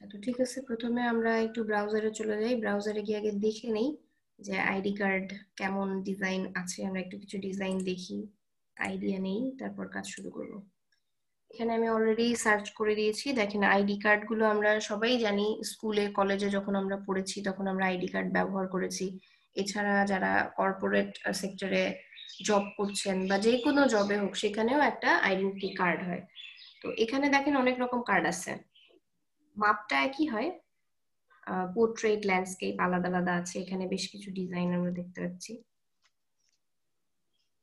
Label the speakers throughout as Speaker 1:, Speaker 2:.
Speaker 1: আচ্ছা, তো ঠিক আছে প্রথমে আমরা একটু ব্রাউজারে চলে যাই। ব্রাউজারে গিয়ে আগে দেখে নেই যে আইডি কার্ড কেমন ডিজাইন আছে। আমরা একটু কিছু ডিজাইন দেখি। আইডিয়া নেই তারপর কাজ শুরু করব। এখানে আমি অলরেডি সার্চ করে দিয়েছি। দেখেন আইডি কার্ডগুলো আমরা সবাই জানি স্কুলে কলেজে যখন আমরা পড়েছি তখন আমরা আইডি কার্ড ব্যবহার করেছি। এছাড়া যারা কর্পোরেট সেক্টরে জব করছেন বা যে কোনো জবে হোক সেখানেও একটা আইডেন্টি কার্ড হয়। তো এখানে দেখেন অনেক রকম কার্ড আছে। মাপটা একই হয়। পোর্ট্রেট ল্যান্ডস্কেপ আলাদা আলাদা আছে, এখানে বেশ কিছু ডিজাইন আমরা দেখতে পাচ্ছি।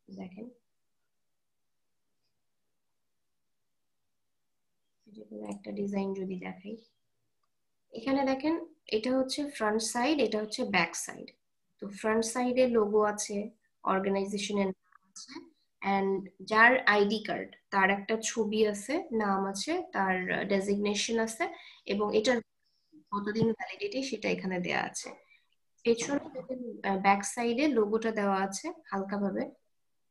Speaker 1: দেখেন। একটা ডিজাইন যদি দেখাই। এখানে দেখেন, এটা হচ্ছে ফ্রন্ট সাইড এটা হচ্ছে ব্যাক সাইড তো ফ্রন্ট সাইডে লোগো আছে অর্গানাইজেশনের নাম আছে। অ্যান্ড যার আইডি কার্ড তার একটা ছবি আছে, নাম আছে, তার ডেজিগনেশন আছে এবং এটার কতদিন ভ্যালিডিটি সেটা এখানে দেওয়া আছে। পেছনে ব্যাক সাইডে লোগোটা দেওয়া আছে হালকাভাবে।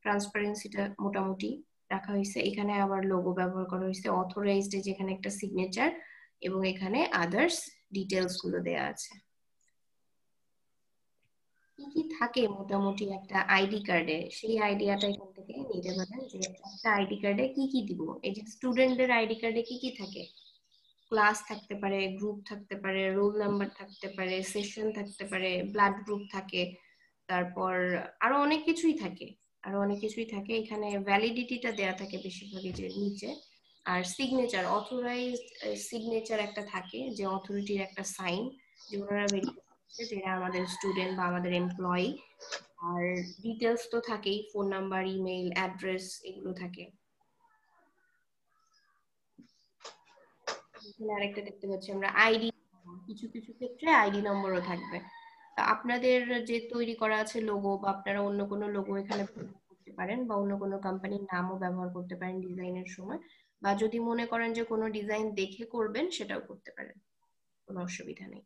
Speaker 1: ট্রান্সপারেন্সিটা মোটামুটি রাখা হয়েছে। এখানে আবার লোগো ব্যবহার করা হয়েছে। অথরাইজড যেখানে একটা সিগনেচার এবং এখানে আদার্স ডিটেলসগুলো দেওয়া আছে। কি কি থাকে মোটামুটি একটা আইডি কার্ডে সেই আইডিয়াটা এখান থেকে নিতে পারেন যে একটা আইডি কার্ডে কি কি দিব? এই যে স্টুডেন্টদের আইডি কার্ডে কি কি থাকে? ক্লাস থাকতে পারে গ্রুপ থাকতে পারে রোল নাম্বার থাকতে পারে সেশন থাকতে পারে ব্লাড গ্রুপ থাকে, তারপর আরও অনেক কিছুই থাকে। আরও অনেক কিছুই থাকে। এখানে ভ্যালিডিটিটা দেয়া থাকে বেশিরভাগই যে নিচে। আর সিগনেচার অথরাইজড সিগনেচার একটা থাকে যে অথরিটির একটা সাইন যে ওনারা যেটা আমাদের স্টুডেন্ট বা আমাদের এমপ্লয়ি আর ডিটেলস তো থাকেই ফোন নাম্বার ইমেইল অ্যাড্রেস এগুলো থাকে। এখানে আরেকটা দেখতে পাচ্ছি আমরা আইডি কিছু কিছু ক্ষেত্রে আইডি নম্বরও থাকবে। আপনাদের যে তৈরি করা আছে লোগো বা আপনারা অন্য কোনো লোগো এখানে করতে পারেন বা অন্য কোনো কোম্পানির নামও ব্যবহার করতে পারেন ডিজাইনের সময়, বা যদি মনে করেন যে কোনো ডিজাইন দেখে করবেন, সেটাও করতে পারেন। কোনো অসুবিধা নেই।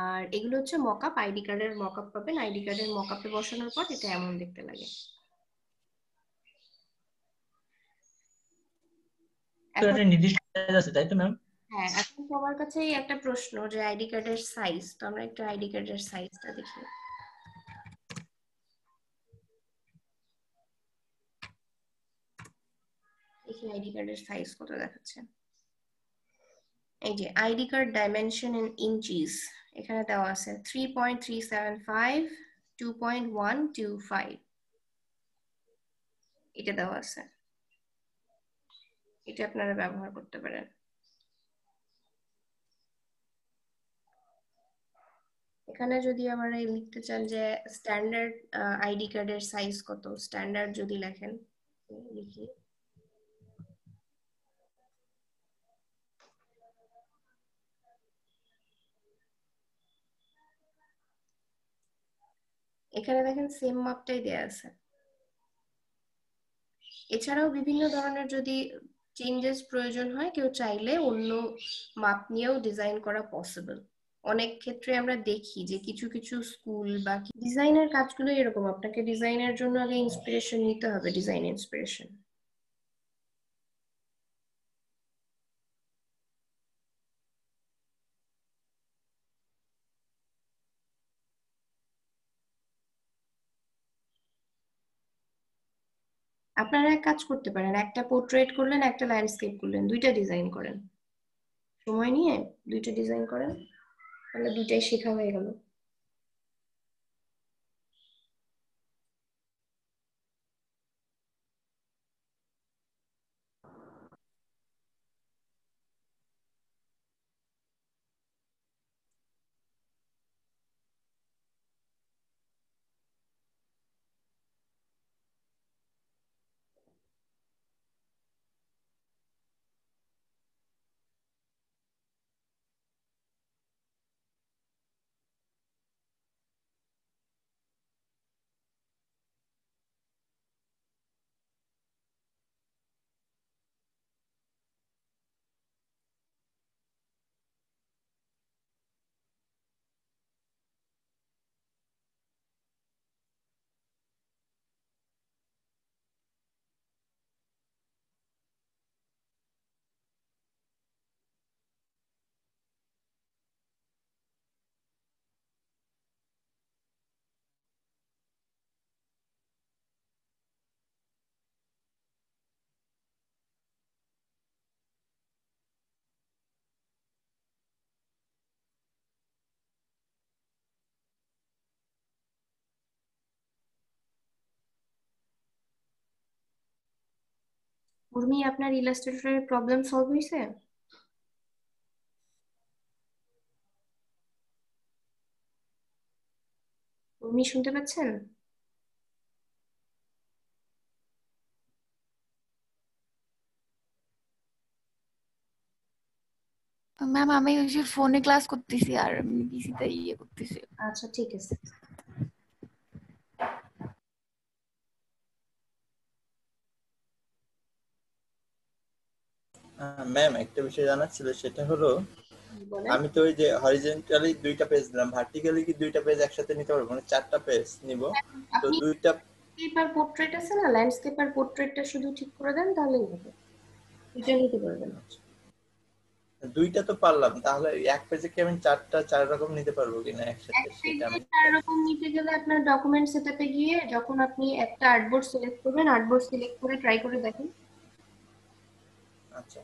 Speaker 1: আর এগুলো হচ্ছে মকআপ আইডি কার্ডের মকআপ পাবেন। আইডি কার্ডের মকআপে বসানোর পর এটা এমন দেখতে লাগে।
Speaker 2: আছে তাই তো ম্যাম
Speaker 1: হ্যাঁ এখন সবার কাছেই একটা প্রশ্ন যে আইডি কার্ডের সাইজ তো আমরা একটু আইডি কার্ডের সাইজটা দেখি। দেখি আইডি কার্ডের সাইজ কত দেখাচ্ছে। এই যে ID card dimension in inches এখানে দেওয়া আছে three point three seven five two point one two five এটা দেওয়া আছে। এটা আপনারা ব্যবহার করতে পারেন। এখানে যদি আমরা লিখতে চান যে স্ট্যান্ডার্ড আইডি কার্ডের সাইজ কত? স্ট্যান্ডার্ড যদি লেখেন, লিখি। এখানে দেখেন সেম মাপটাই দেয়া আছে। এছাড়াও বিভিন্ন ধরনের যদি চেঞ্জেস প্রয়োজন হয়, কেউ চাইলে অন্য মাপ নিয়েও ডিজাইন করা পসিবল অনেক ক্ষেত্রে আমরা দেখি যে কিছু কিছু স্কুল বা ডিজাইনের কাজগুলো এরকম। আপনাকে ডিজাইনের জন্য আগে ইন্সপিরেশন নিতে হবে ডিজাইন ইন্সপিরেশন আপনারা এক কাজ করতে পারেন, একটা পোর্ট্রেট করলেন, একটা ল্যান্ডস্কেপ করলেন, দুইটা ডিজাইন করেন। সময় নিয়ে দুইটা ডিজাইন করেন, তাহলে দুইটাই শেখা হয়ে গেল। উর্মি আপনার ইলাস্ট্রেটরের প্রবলেম সলভ হয়েছে উর্মি শুনতে পাচ্ছেন?
Speaker 3: ম্যাম আমি ওই যে ফোনে ক্লাস করতেছি আর পিসিতে ইয়ে করতেছি।
Speaker 1: আচ্ছা ঠিক আছে।
Speaker 4: ম্যাম একটা বিষয় জানার ছিল সেটা হলো আমি তো ওই যে হরিজেন্টালি দুইটা পেজ দিলাম ভার্টিক্যালি কি দুইটা পেজ একসাথে নিতে পারব? মানে চারটা পেজ নিব। তো দুইটা
Speaker 1: আর পোর্ট্রেট আছে না? ল্যান্ডস্কেপ আর পোর্ট্রেটটা শুধু ঠিক করে দেন তাহলেই হবে। এটা নিতে পারবেন।
Speaker 4: দুইটা তো পারলাম তাহলে এক পেজে কি আমি চারটা চার রকম নিতে পারব কিনা একসাথে? সেটা আমি
Speaker 1: চার রকম নিতে গেলে আপনার ডকুমেন্ট সেটআপে গিয়ে যখন আপনি একটা আর্টবোর্ড সিলেক্ট করবেন আর্টবোর্ড সিলেক্ট করে ট্রাই করে দেখেন।
Speaker 4: আচ্ছা।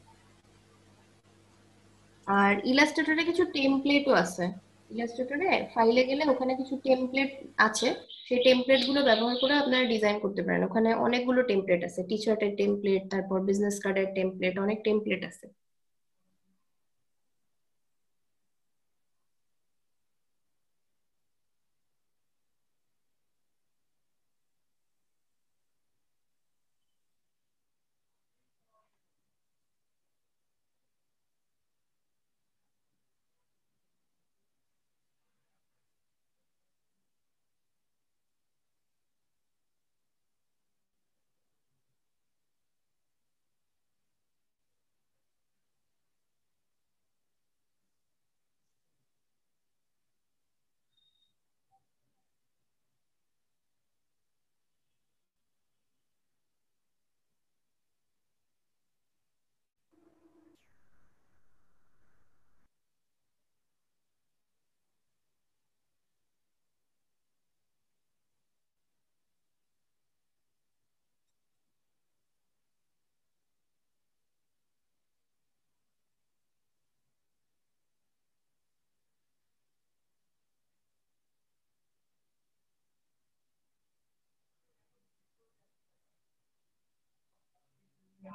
Speaker 1: আর ইলাস্ট্রেটরে কিছু টেমপ্লেটও আছে। ইলাস্ট্রেটরে ফাইলে গেলে ওখানে কিছু টেমপ্লেট আছে। সেই টেমপ্লেটগুলো ব্যবহার করে আপনারা ডিজাইন করতে পারেন। ওখানে অনেকগুলো টেমপ্লেট আছে। টি শার্টের টেমপ্লেট তারপর বিজনেস কার্ডের টেমপ্লেট অনেক টেমপ্লেট আছে।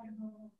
Speaker 1: 他这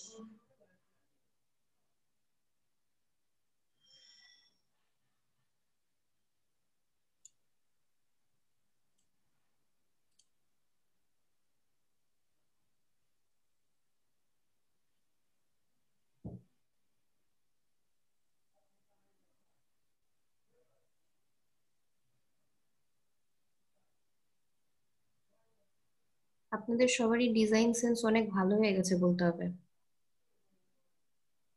Speaker 1: আপনাদের সবারই ডিজাইন সেন্স অনেক ভালো হয়ে গেছে বলতে হবে।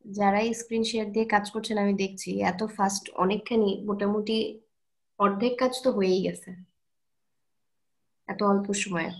Speaker 1: যারাই স্ক্রিন শেয়ার দিয়ে কাজ করছেন, আমি দেখছি, এত ফাস্ট অনেকখানি, মোটামুটি অর্ধেক কাজ তো হয়েই গেছে। এত অল্প সময়ে।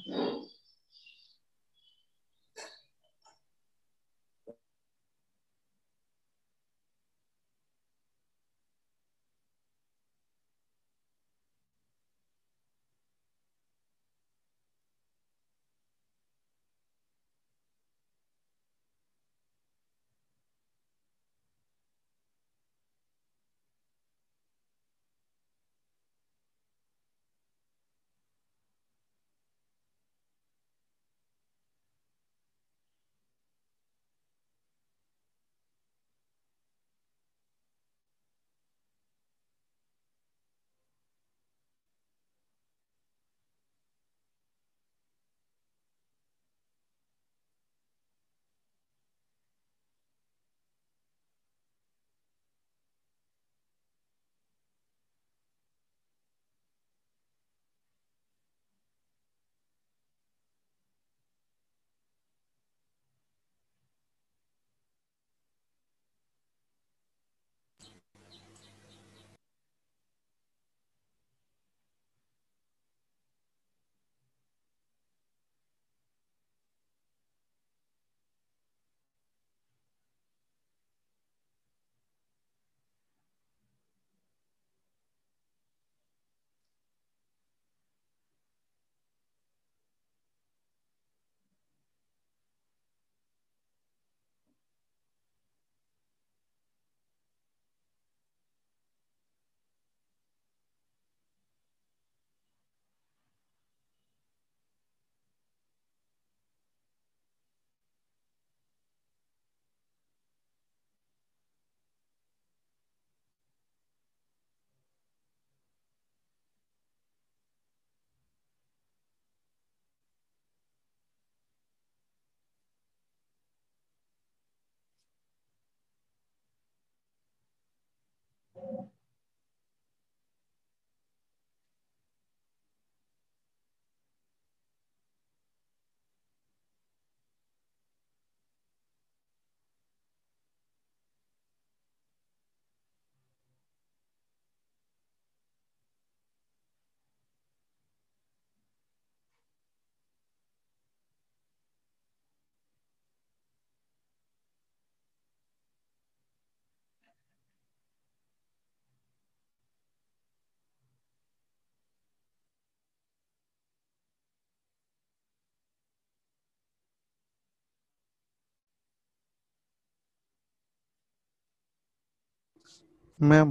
Speaker 5: ম্যাম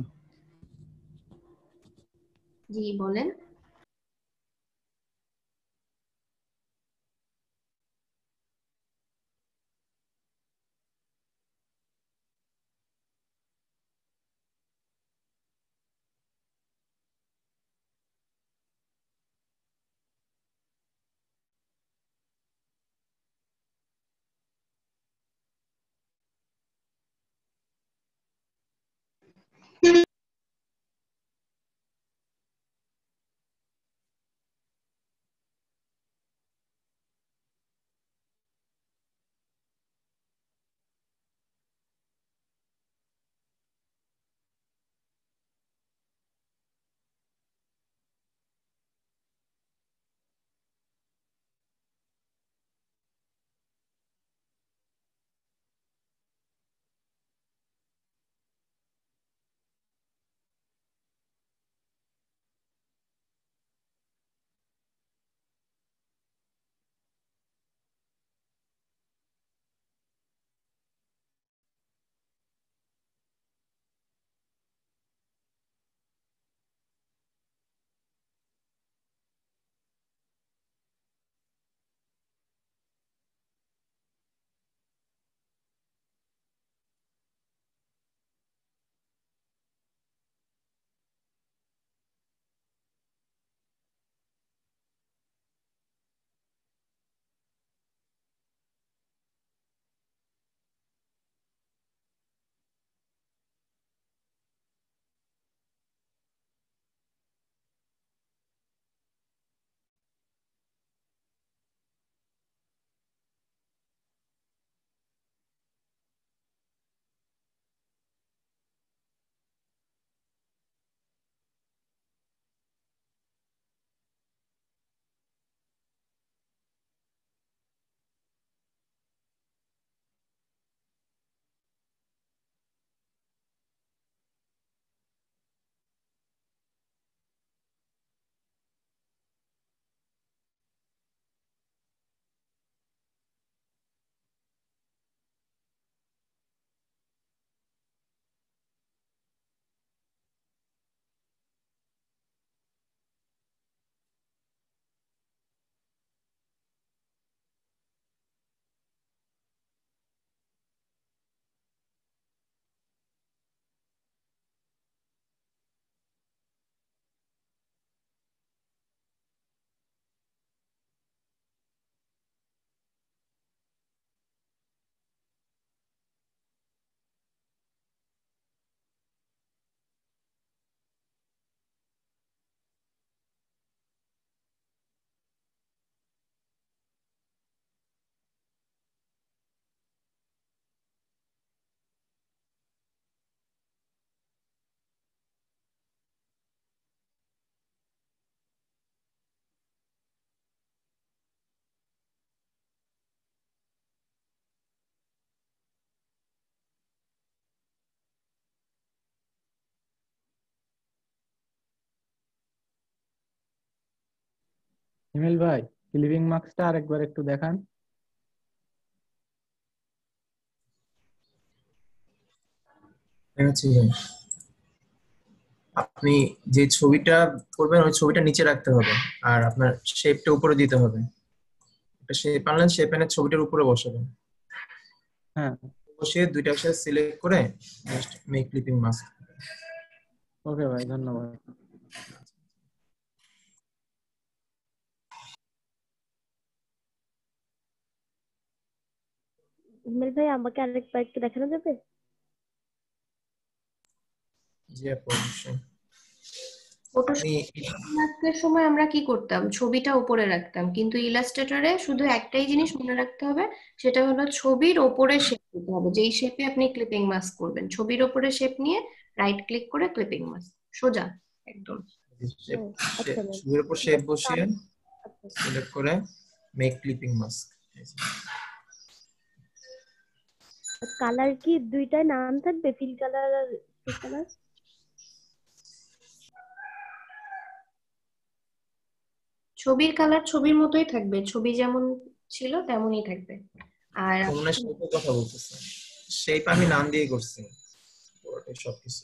Speaker 1: জি বলেন
Speaker 6: হিমেল ভাই ক্লিপিং মার্কসটা আরেকবার একটু দেখান।
Speaker 7: আপনি যে ছবিটা করবেন ওই ছবিটা নিচে রাখতে হবে আর আপনার শেপটা উপরে দিতে হবে। একটা শেপ আনলেন শেপ এনে ছবিটার উপরে বসাবেন।
Speaker 6: হ্যাঁ।
Speaker 7: বসে দুইটা একসাথে সিলেক্ট করে just make clipping mask
Speaker 6: okay ভাই ধন্যবাদ।
Speaker 8: হিমেল ভাই আমাকে আরেকবার একটু দেখানো যাবে?
Speaker 7: জি আপু
Speaker 1: ফটোশপের সময় আমরা কি করতাম? ছবিটা উপরে রাখতাম। কিন্তু ইলাস্ট্রেটরে শুধু একটাই জিনিস মনে রাখতে হবে সেটা হলো ছবির ওপরে শেপ দিতে হবে। যেই শেপে আপনি ক্লিপিং মাস্ক করবেন ছবির ওপরে শেপ নিয়ে রাইট ক্লিক করে ক্লিপিং মাস্ক সোজা একদম।
Speaker 7: Shape-
Speaker 8: আচ্ছা
Speaker 7: ছবির উপর শেপ বসিয়ে সিলেক্ট করে মেক ক্লিপিং মাস্ক
Speaker 8: কালার কি দুইটাই নাম থাকবে? ফিল কালার আর ফিল কালার
Speaker 1: ছবির কালার ছবির মতোই থাকবে। ছবি যেমন ছিল তেমনই থাকবে। আর
Speaker 7: তোমরা শেপের কথা বলতেছে। শেপ আমি নাম দিয়ে করছি। পুরোটাই সবকিছু।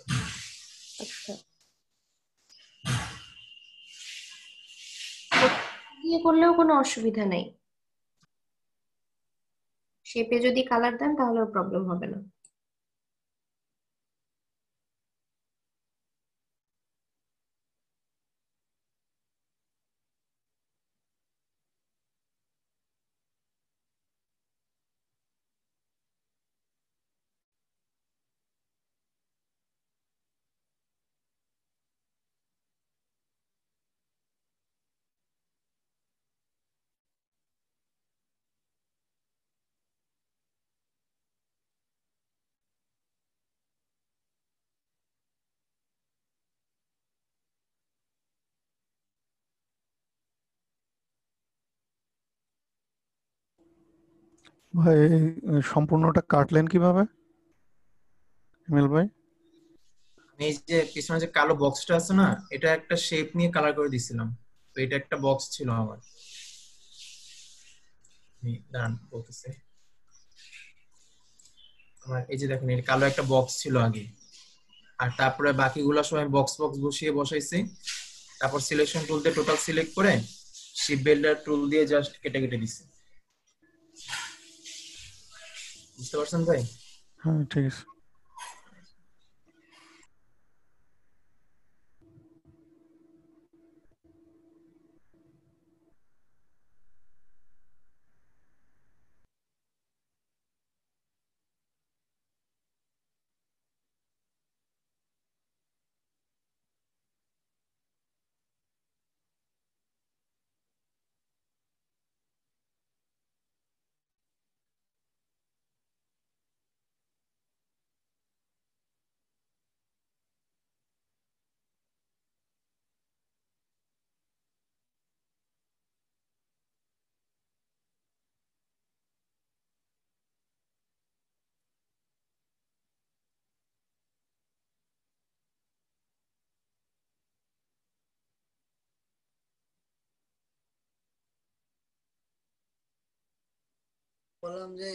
Speaker 8: আচ্ছা।
Speaker 1: দিয়ে করলেও কোনো অসুবিধা নাই। শেপে যদি কালার দেন তাহলেও প্রবলেম হবে না।
Speaker 5: ভাই সম্পূর্ণটা কাটলেন কীভাবে? হিমেল ভাই?
Speaker 7: এই যে পিছনে যে কালো বক্সটা আছে না, এটা একটা শেপ নিয়ে কালার করে দিছিলাম। তো এটা একটা বক্স ছিল আমার। আমি দাঁড়ান, বলতেছি। আমার এই যে দেখেন এটা কালো একটা বক্স ছিল আগে। আর তারপরে বাকিগুলো সব আমি বক্স বক্স বসিয়ে বসাইছি। তারপর সিলেকশন টুল দিয়ে টোটাল সিলেক্ট করে শিপ বিল্ডার টুল দিয়ে জাস্ট কেটে কেটে দিছি। বুঝতে পারছেন ভাই?
Speaker 5: হ্যাঁ ঠিক আছে।
Speaker 9: বললাম যে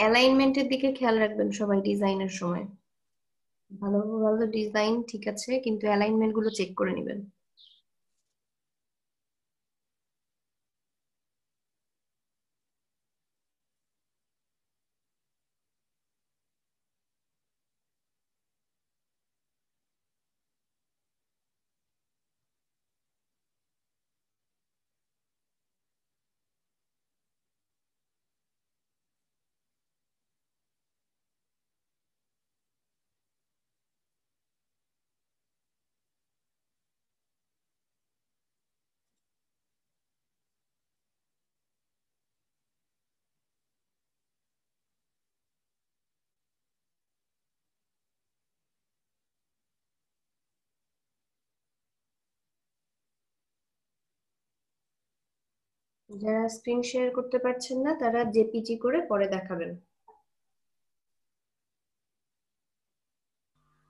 Speaker 1: অ্যালাইনমেন্টের দিকে খেয়াল রাখবেন সবাই ডিজাইনের সময়। ভালো ভালো ডিজাইন ঠিক আছে, কিন্তু অ্যালাইনমেন্টগুলো চেক করে নেবেন। যারা স্ক্রিন শেয়ার করতে পারছেন না তারা জেপিজি করে পরে দেখাবেন।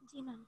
Speaker 3: জি ম্যাম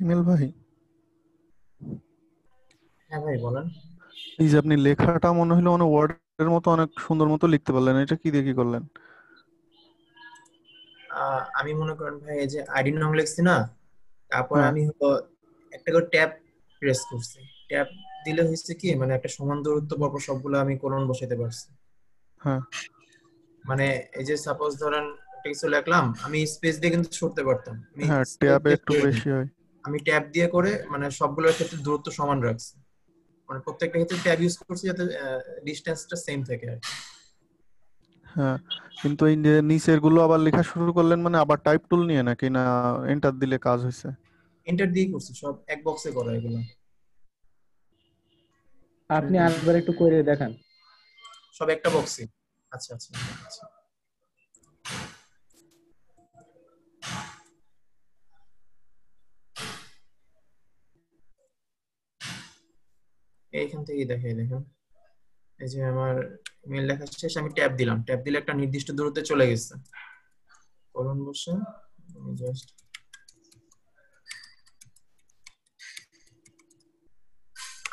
Speaker 5: ভাই?
Speaker 7: হ্যাঁ ভাই বলেন।
Speaker 5: এই যে আপনি লেখাটা মনে হলো মানে ওয়ার্ডের মতো অনেক সুন্দর মতো লিখতে পারলেন এটা কি দিয়ে কি করলেন?
Speaker 7: আমি মনে করেন ভাই এই যে আইডি নং লিখছি না তারপর
Speaker 5: হ্যাঁ।
Speaker 7: আমি হলো একটা করে ট্যাব প্রেস করছি। ট্যাব দিলে হয়েছে কি মানে একটা সমান দূরত্ব পরপর সবগুলো আমি কোলন বসাতে পারছি।
Speaker 5: হ্যাঁ।
Speaker 7: মানে এই যে সাপোজ ধরেন একটা কিছু লিখলাম আমি স্পেস দিয়ে কিন্তু সরতে পারতাম।
Speaker 5: হ্যাঁ ট্যাবে একটু বেশি হয়।
Speaker 7: আমি ট্যাব দিয়ে করে মানে সবগুলোর ক্ষেত্রে দূরত্ব সমান রাখছি। মানে প্রত্যেকটা ক্ষেত্রে ট্যাব ইউজ করছি যাতে ডিসটেন্সটা সেম থাকে আর কি।
Speaker 5: হ্যাঁ কিন্তু এই যে নিচেরগুলো আবার লেখা শুরু করলেন মানে আবার টাইপ টুল নিয়ে নাকি না এন্টার দিলে কাজ হয়েছে
Speaker 7: এন্টার দিয়ে করছি সব এক বক্সে করা এগুলো।
Speaker 6: আপনি আরেকবার একটু করে দেখান।
Speaker 7: সব একটা বক্সে আচ্ছা আচ্ছা আচ্ছা। এইখান থেকেই দেখাই দেখেন। এই যে আমার মেল লেখা শেষ আমি ট্যাব দিলাম। ট্যাব দিলে একটা নির্দিষ্ট দূরত্বে চলে গেছে। কলন বসে। জাস্ট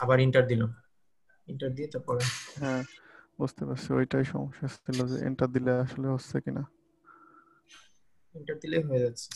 Speaker 7: আবার ইন্টার দিলাম। ইন্টার দিয়ে তারপরে
Speaker 5: হ্যাঁ বুঝতে পারছি। ওইটাই সমস্যা ছিল যে এন্টার দিলে আসলে হচ্ছে কিনা।
Speaker 7: ইন্টার দিলে হয়ে যাচ্ছে।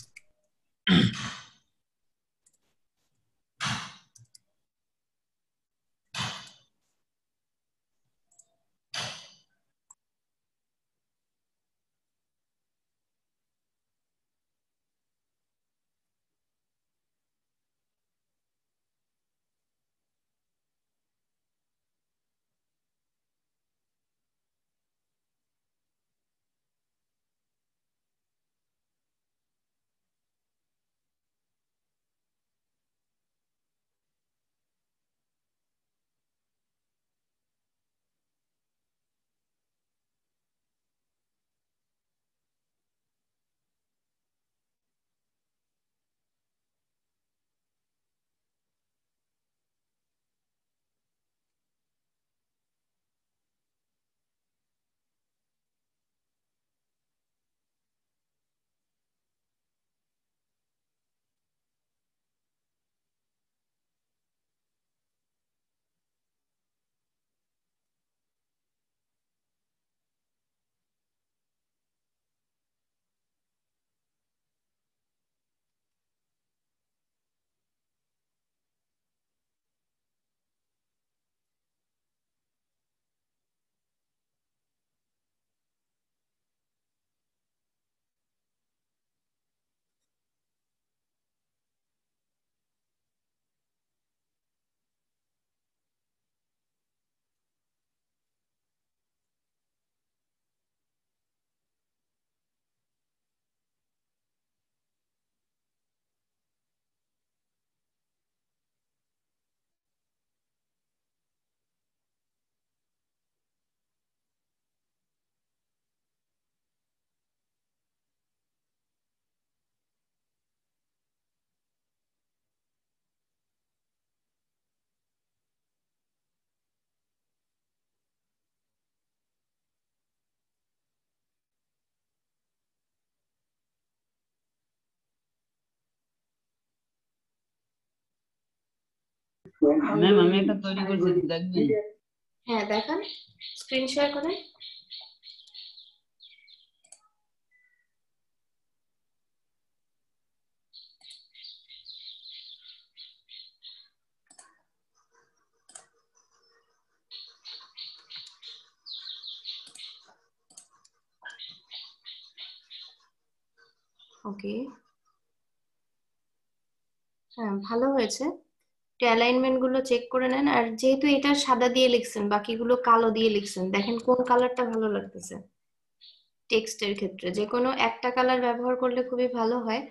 Speaker 9: ম্যাম আমি একটা তৈরি করছি দেখবেন।
Speaker 1: হ্যাঁ দেখান। স্ক্রিন শেয়ার করেন ওকে হ্যাঁ ভালো হয়েছে। অ্যালাইনমেন্টগুলো চেক করে নেন। আর যেহেতু এটা সাদা দিয়ে লিখছেন, বাকিগুলো কালো দিয়ে লিখছেন, দেখেন কোন কালারটা ভালো লাগতেছে। টেক্সটের ক্ষেত্রে যে কোনো একটা কালার ব্যবহার করলে খুবই ভালো হয়।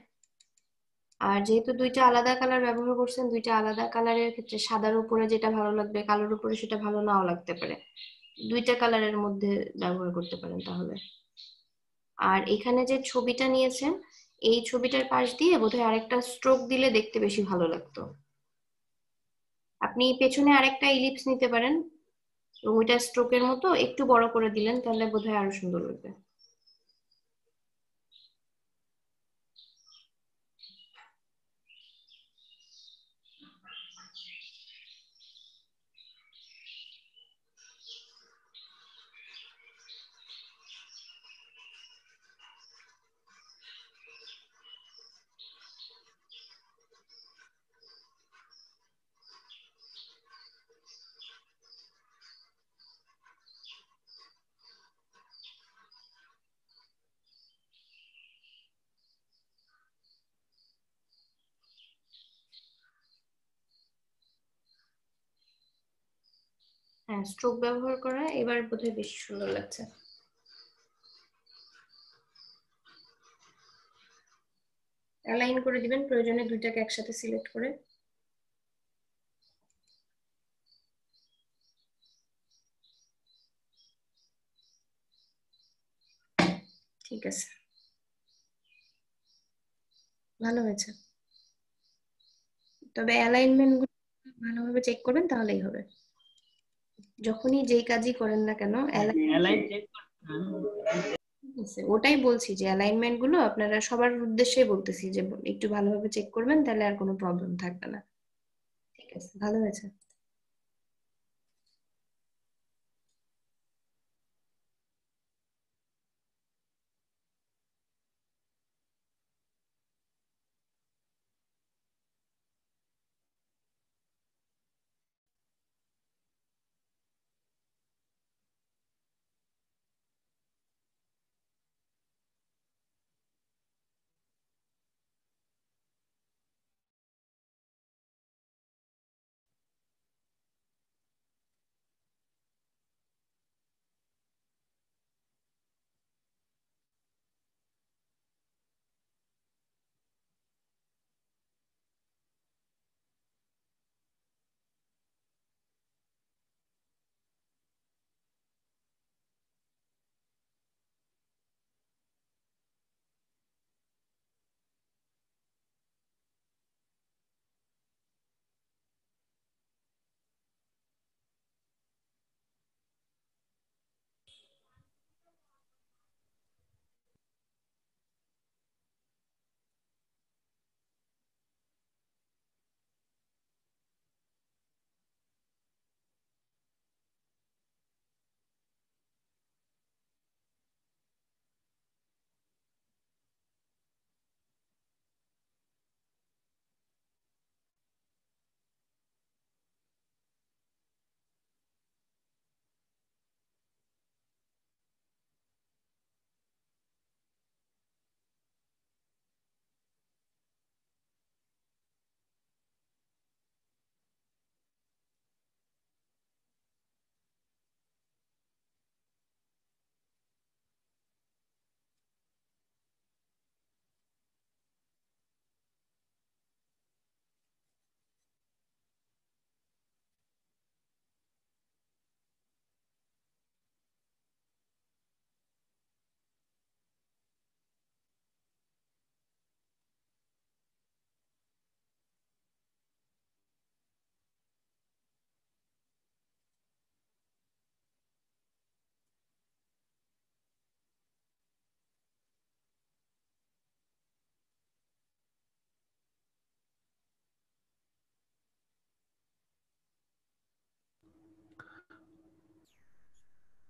Speaker 1: আর যেহেতু দুইটা আলাদা কালার ব্যবহার করছেন, দুইটা আলাদা কালারের ক্ষেত্রে সাদার উপরে যেটা ভালো লাগবে, কালোর উপরে সেটা ভালো নাও লাগতে পারে। দুইটা কালারের মধ্যে ব্যবহার করতে পারেন তাহলে। আর এখানে যে ছবিটা নিয়েছেন, এই ছবিটার পাশ দিয়ে বোধহয় আরেকটা স্ট্রোক দিলে দেখতে বেশি ভালো লাগতো। আপনি পেছনে আরেকটা ইলিপস নিতে পারেন। ওইটা স্ট্রোকের মতো একটু বড় করে দিলেন, তাহলে বোধহয় আরও সুন্দর লাগবে হ্যাঁ স্ট্রোক ব্যবহার করা এবার বোধহয় বেশি সুন্দর লাগছে। অ্যালাইন করে দিবেন, প্রয়োজনে দুইটাকে একসাথে সিলেক্ট করে। ঠিক আছে। ভালো হয়েছে। তবে অ্যালাইনমেন্টগুলো ভালোভাবে চেক করবেন, তাহলেই হবে। যখনই যেই কাজই করেন না কেন
Speaker 9: অ্যালাইন
Speaker 1: আছে ওটাই বলছি যে অ্যালাইনমেন্টগুলো আপনারা সবার উদ্দেশ্যে বলতেছি যে একটু ভালোভাবে চেক করবেন তাহলে আর কোনো প্রবলেম থাকবে না। ঠিক আছে ভালো হয়েছে।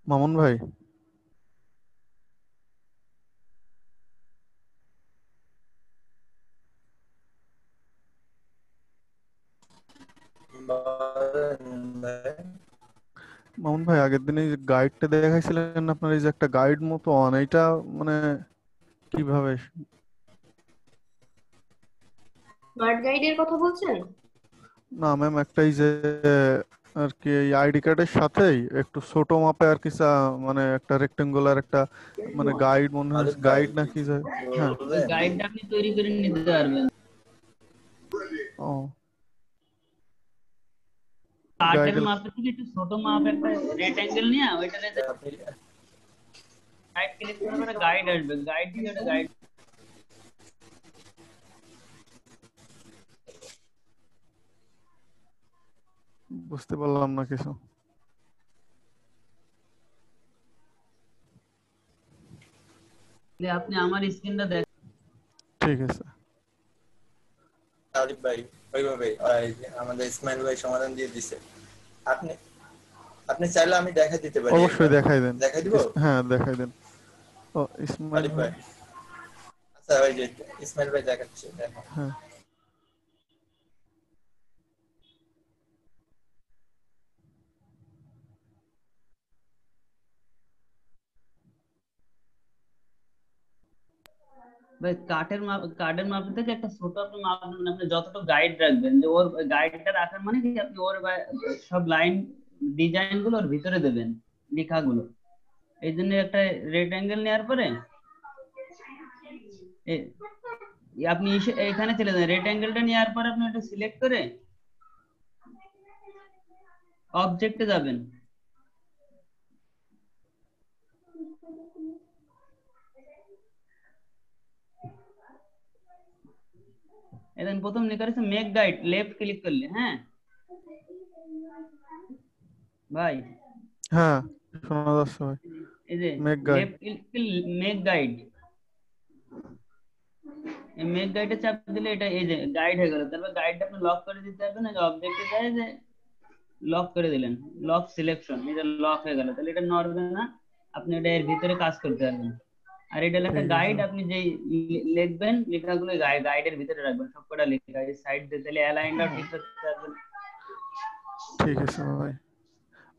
Speaker 5: মামুন ভাই? মামুন ভাই আগের দিন এই যে গাইডটা দেখাইছিলেন আপনার এই যে একটা গাইড মতো অন এইটা মানে কীভাবে?
Speaker 1: স্মার্ট গাইডের কথা বলছেন?
Speaker 5: না ম্যাম একটা এই যে আর কি এই আইডি কার্ডের সাথেই একটু ছোট মাপে আর কি চা- মানে একটা রেক্টেঙ্গুলার একটা মানে গাইড মনে হয়
Speaker 4: আলিফ ভাই,
Speaker 5: গাইড না কি যায় হ্যাঁ।
Speaker 4: বলবেন?
Speaker 9: গাইডটা আপনি তৈরি করে নিতে পারবেন।
Speaker 5: ও।
Speaker 9: কাঠের
Speaker 5: Guide-
Speaker 9: মাপের থেকে একটু ছোট মাপ একটা রেক্ট্যাঙ্গেল নিয়ে ওইটাতে
Speaker 4: আপনি
Speaker 9: গাইড ক্লিক করলে গাইড আসবে। গাইড দিয়ে ওটা গাইড
Speaker 5: বুঝতে পারলাম না কিছু।
Speaker 9: আপনি আমার স্ক্রিনটা দেখ
Speaker 5: ঠিক আছে।
Speaker 4: আলিফ ভাই ওইভাবে আমাদের ইসমাইল ভাই সমাধান দিয়ে দিছে। আপনি আপনি চাইলে আমি দেখা দিতে পারি।
Speaker 5: অবশ্যই দেখাই দেন।
Speaker 4: দেখাই দিব?
Speaker 5: হ্যাঁ দেখাই দেন। ও ইসমাইল ভাই।
Speaker 4: ভাই। আচ্ছা যে ইসমাইল ভাই দেখাচ্ছে দেখো।
Speaker 5: হ্যাঁ।
Speaker 9: ভাই, কাঠের মাপ কাঠের মাপ থেকে একটা ছোট আপনি মাপ আপনি যতটুকু গাইড রাখবেন, যে ওর গাইডটা রাখার মানে কি? আপনি ওর সব লাইন ডিজাইনগুলো ওর ভিতরে দেবেন, লেখাগুলো। এই জন্য একটা রেড অ্যাঙ্গেল নেওয়ার পরে আপনি এখানে চলে যান। রেড অ্যাঙ্গেলটা নেওয়ার পরে আপনি এটা সিলেক্ট করে অবজেক্টে যাবেন। এখন প্রথম লেখা আছে মেক গাইড লেফট ক্লিক করলে হ্যাঁ? ভাই
Speaker 5: হ্যাঁ শোনা যাচ্ছে ভাই।
Speaker 9: এই যে. Left click make guide make গাইডে চাপ দিলে এটা এই যে গাইড হয়ে গেল। তারপর গাইডটা আপনি লক করে দিতে পারবেন না অবজেক্টে যায় যে লক করে দিলেন। লক সিলেকশন এটা লক হয়ে গেল। তাহলে এটা নড়বে না আপনি এটা এর ভিতরে কাজ করতে পারবেন। আর এটা লেখা গাইড আপনি যেই লিখবেন লেখাগুলো গাইডের ভিতরে রাখবেন সবকটা লেখা এই সাইড দিয়ে তাহলে অ্যালাইনটাও ঠিক করতে পারবেন
Speaker 5: ঠিক আছে ভাই।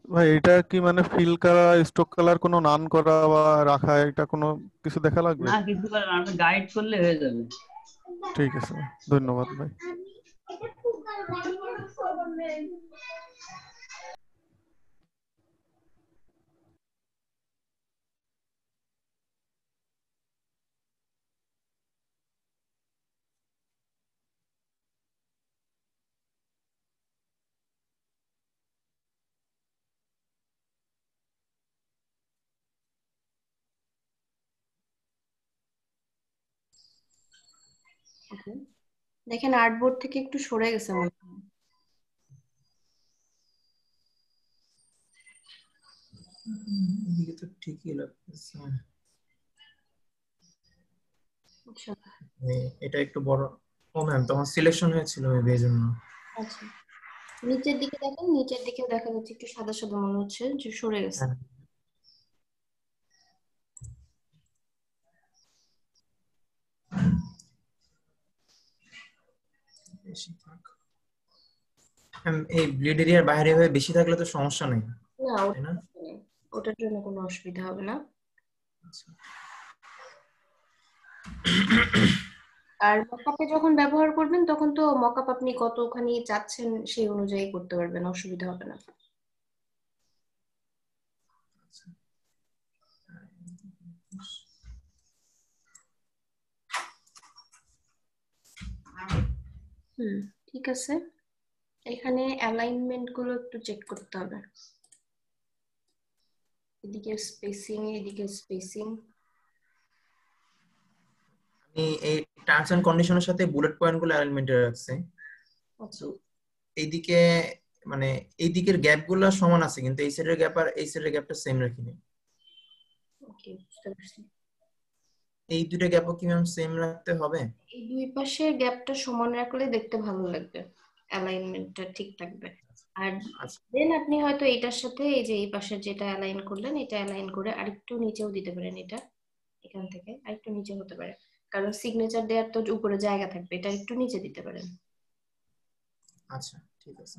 Speaker 5: ভাই এটা কি মানে ফিল করা স্টক কালার কোনো নান করা বা রাখা এটা কোনো কিছু দেখা লাগবে?
Speaker 9: না কিছু করার না, আপনি গাইড করলে হয়ে যাবে।
Speaker 5: ঠিক আছে ভাই ধন্যবাদ ভাই।
Speaker 1: দেখেন আর্টবোর্ড থেকে একটু সরে গেছে মনে হয়।
Speaker 7: এদিকে তো ঠিকই লাগতেছে।
Speaker 1: আচ্ছা।
Speaker 7: এটা একটু বড়। ও ম্যাম তখন সিলেকশন হয়েছিল মেবি এই জন্য।
Speaker 1: আচ্ছা। নিচের দিকে দেখেন নিচের দিকে দেখা যাচ্ছে একটু সাদা সাদা মনে হচ্ছে যে সরে গেছে।
Speaker 7: বেশি থাক এই ব্লিড এরিয়ার বাইরে হয়ে বেশি থাকলে তো সমস্যা নেই
Speaker 1: না। ওটার জন্য কোনো অসুবিধা হবে না
Speaker 7: আচ্ছা।
Speaker 1: আর মকআপে যখন ব্যবহার করবেন তখন তো মকআপ আপনি কতখানি চাচ্ছেন সেই অনুযায়ী করতে পারবেন অসুবিধা হবে না হুম ঠিক আছে। এখানে অ্যালাইনমেন্টগুলো একটু চেক করতে হবে। এদিকে স্পেসিং এদিকে স্পেসিং
Speaker 7: আমি এই টার্মস এন্ড কন্ডিশনের সাথে বুলেট পয়েন্টগুলো অ্যালাইনমেন্টে রাখছি।
Speaker 1: আচ্ছা।
Speaker 7: এইদিকে মানে এই দিকের গ্যাপগুলো সমান আছে কিন্তু এই সাইডের গ্যাপ আর এই সাইডের গ্যাপটা সেম রাখিনি।
Speaker 1: ওকে বুঝতে পারছি।
Speaker 7: এই দুটো গ্যাপও কি ম্যাম সেম রাখতে হবে?
Speaker 1: এই দুই পাশে গ্যাপটা সমান রাখলে দেখতে ভালো লাগবে। অ্যালাইনমেন্টটা ঠিক থাকবে। আর
Speaker 7: আচ্ছা।
Speaker 1: দেন আপনি হয়তো এটার সাথে এই যে এই পাশে যেটা অ্যালাইন করলেন এটা অ্যালাইন করে আরেকটু নিচেও দিতে পারেন এটা এখান থেকে। আরেকটু নিচে হতে পারে। কারণ সিগনেচার দেওয়ার তো উপরে জায়গা থাকবে এটা একটু নিচে দিতে পারেন।
Speaker 7: আচ্ছা ঠিক আছে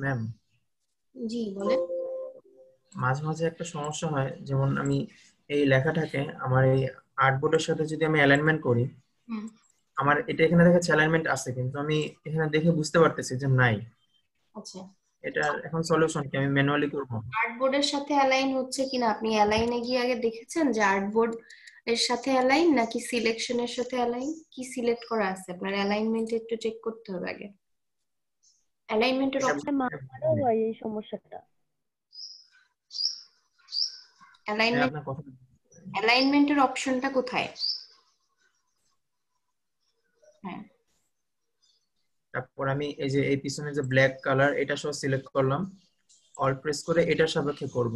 Speaker 7: ম্যাম
Speaker 1: জি বলেন।
Speaker 7: মাঝে মাঝে একটা সমস্যা হয় যেমন আমি এই লেখাটাকে আমার এই আর্টবোর্ডের সাথে যদি আমি অ্যালাইনমেন্ট করি আমার এটা এখানে দেখাচ্ছে অ্যালাইনমেন্ট আছে কিন্তু আমি এখানে দেখে বুঝতে পারতেছি যে নাই।
Speaker 1: আচ্ছা।
Speaker 7: এটা এখন সলিউশন কি? আমি ম্যানুয়ালি করব?
Speaker 1: আর্টবোর্ডের সাথে অ্যালাইন হচ্ছে কিনা? আপনি অ্যালাইনে গিয়ে আগে দেখেছেন যে আর্টবোর্ড এর সাথে অ্যালাইন নাকি সিলেকশনের সাথে অ্যালাইন কি সিলেক্ট করা আছে? আপনার অ্যালাইনমেন্ট একটু চেক করতে হবে আগে। অ্যালাইনমেন্টের অপশন
Speaker 8: আমারও হয় এই সমস্যাটা।
Speaker 1: অ্যালাইনমেন্ট অ্যালাইনমেন্টের অপশনটা কোথায়? হ্যাঁ।
Speaker 7: তারপর আমি এই যে এই পিছনে যে ব্ল্যাক কালার এটা সহ সিলেক্ট করলাম। অল প্রেস করে এটার সাপেক্ষে করব।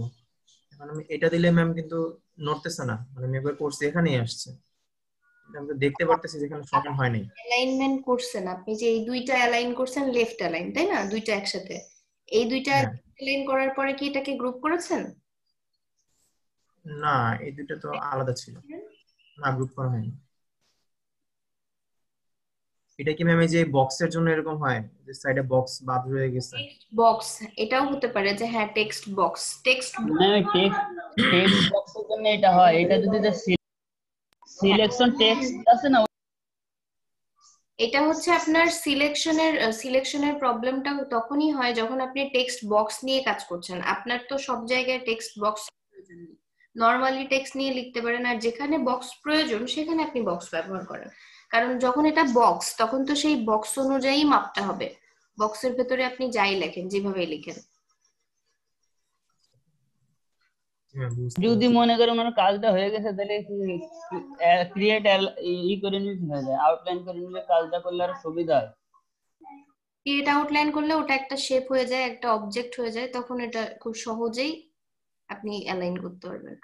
Speaker 7: এখন আমি এটা দিলে ম্যাম কিন্তু নড়তেছে না। মানে আমি একবার করছি এখানেই আসছে। আমি তো দেখতে পারতেছি যেখানে সমান হয়নি
Speaker 1: অ্যালাইনমেন্ট করছেন আপনি যে এই দুইটা অ্যালাইন করছেন লেফট অ্যালাইন তাই না? দুইটা একসাথে। এই দুইটা
Speaker 7: হ্যাঁ।
Speaker 1: অ্যালাইন করার পরে কি এটাকে গ্রুপ করেছেন?
Speaker 7: না এই দুটো তো আলাদা ছিল। না গ্রুপ করা হয়নি। এটা কি ম্যাম এই যে বক্সের জন্য এরকম হয়? যে সাইডে বক্স বাদ রয়ে গেছে।
Speaker 1: বক্স এটাও হতে পারে যে হ্যাঁ টেক্সট বক্স টেক্সট
Speaker 9: মানে টেক্সট টেক্সট বক্সের জন্য এটা হয়। এটা যদি সিলেকশন টেক্সট আছে না?
Speaker 1: এটা হচ্ছে আপনার সিলেকশনের সিলেকশনের প্রবলেমটা তখনই হয় যখন আপনি টেক্সট বক্স নিয়ে কাজ করছেন। আপনার তো সব জায়গায় টেক্সট বক্স নর্মালি টেক্সট নিয়ে লিখতে পারেন আর যেখানে বক্স প্রয়োজন, সেখানে আপনি বক্স ব্যবহার করেন। কারণ যখন এটা বক্স তখন তো সেই বক্স অনুযায়ী মাপটা হবে। বক্সের ভেতরে আপনি যাই লেখেন যেভাবে লিখেন
Speaker 7: হ্যাঁ, বুঝতে
Speaker 9: যদি মনে করে ওনার কাজটা হয়ে গেছে তাহলে ক্রিয়েট ই করে নিতে হয়ে যায়। আউটলাইন করে নিলে কাজটা করলে আরও সুবিধা হয়।
Speaker 1: ক্রিয়েট আউটলাইন করলে ওটা একটা শেপ হয়ে যায় একটা অবজেক্ট হয়ে যায় তখন এটা খুব সহজেই আপনি অ্যালাইন করতে পারবেন।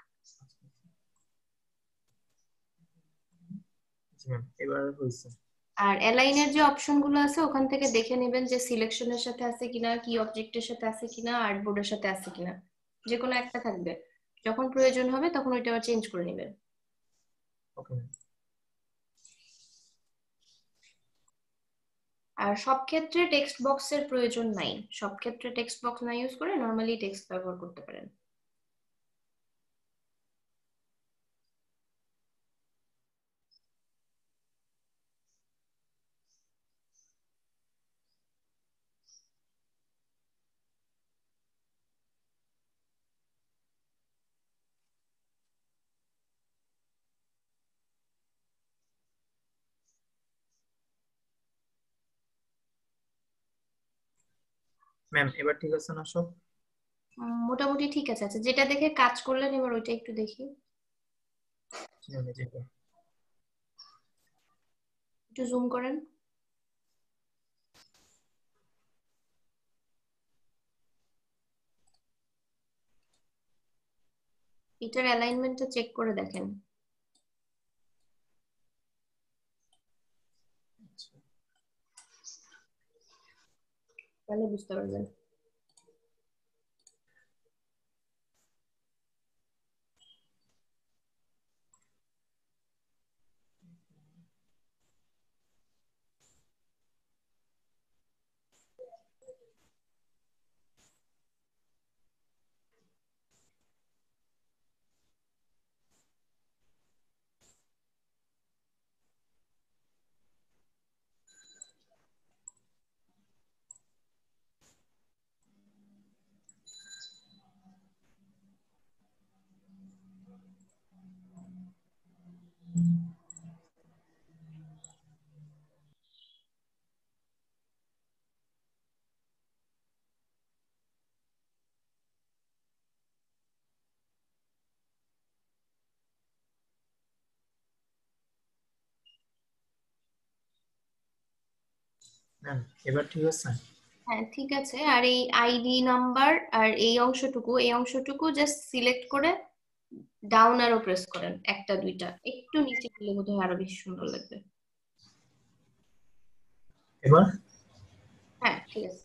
Speaker 7: এবার হয়েছে।
Speaker 1: আর অ্যালাইনের যে অপশনগুলো আছে ওখান থেকে দেখে নেবেন যে সিলেকশনের সাথে আছে কিনা কি অবজেক্টের সাথে আছে কিনা আর্টবোর্ডের সাথে আছে কিনা। যে কোনো একটা থাকবে। যখন প্রয়োজন হবে তখন ওইটা আবার চেঞ্জ করে নেবেন।
Speaker 7: ওকে
Speaker 1: আর সব ক্ষেত্রে টেক্সট বক্সের প্রয়োজন নাই। সব ক্ষেত্রে টেক্সট বক্স না ইউজ করে নর্মালি টেক্সট ব্যবহার করতে পারেন।
Speaker 7: ম্যাম এবার ঠিক আছে না সব?
Speaker 1: মোটামুটি ঠিক আছে। আচ্ছা যেটা দেখে কাজ করলেন এবার ওইটা একটু দেখি।
Speaker 7: জি ম্যাম, এই যে এটা।
Speaker 1: একটু জুম করেন। এটার অ্যালাইনমেন্টটা চেক করে দেখেন তাহলে বুঝতে পারবেন
Speaker 7: ম্যাম এবার ঠিক আছে।
Speaker 1: হ্যাঁ ঠিক আছে। আর এই আইডি নাম্বার আর এই অংশটুকু এই অংশটুকু জাস্ট সিলেক্ট করে ডাউন আরও প্রেস করেন একটা দুইটা। একটু নিচে দিলে বোধহয় আরও বেশি সুন্দর লাগবে।
Speaker 7: এবার?
Speaker 1: হ্যাঁ ঠিক আছে।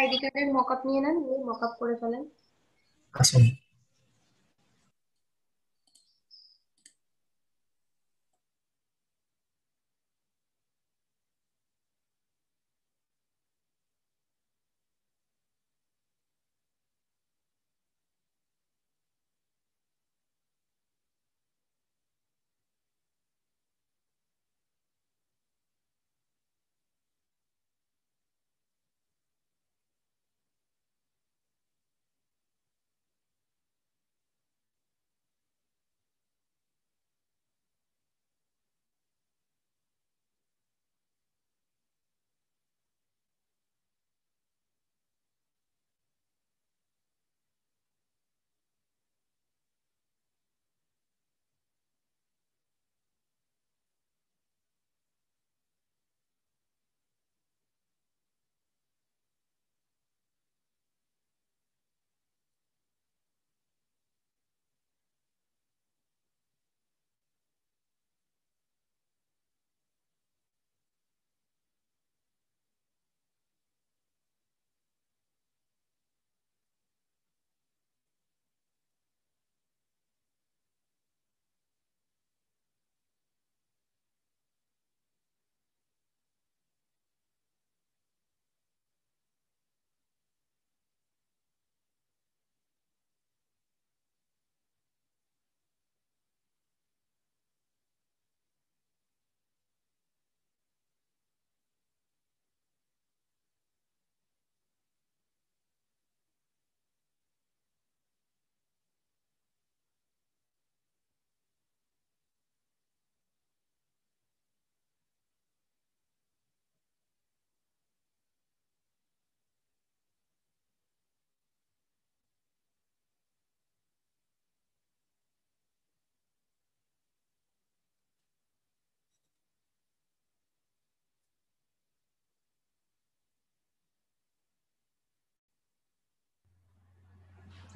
Speaker 1: আইডি কার্ডের মকআপ নিয়ে নেন মকআপ করে ফেলেন।
Speaker 7: আচ্ছা।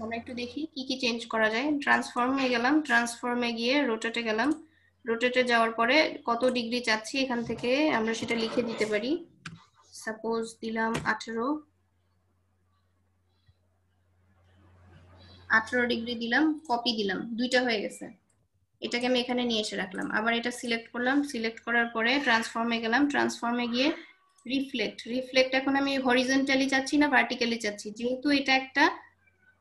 Speaker 1: আমরা একটু দেখি কি কি চেঞ্জ করা যায়। ট্রান্সফর্মে গেলাম ট্রান্সফর্মে গিয়ে রোটেটে গেলাম। রোটেটে যাওয়ার পরে কত ডিগ্রি চাচ্ছি এখান থেকে আমরা সেটা লিখে দিতে পারি। সাপোজ দিলাম আঠেরো। আঠেরো ডিগ্রি দিলাম কপি দিলাম, দুইটা হয়ে গেছে। এটাকে আমি এখানে নিয়ে এসে রাখলাম। আবার এটা সিলেক্ট করলাম সিলেক্ট করার পরে ট্রান্সফর্মে গেলাম। ট্রান্সফর্মে গিয়ে রিফ্লেক্ট রিফ্লেক্ট এখন আমি হরিজন্টালি চাচ্ছি না ভার্টিক্যালি চাচ্ছি? যেহেতু এটা একটা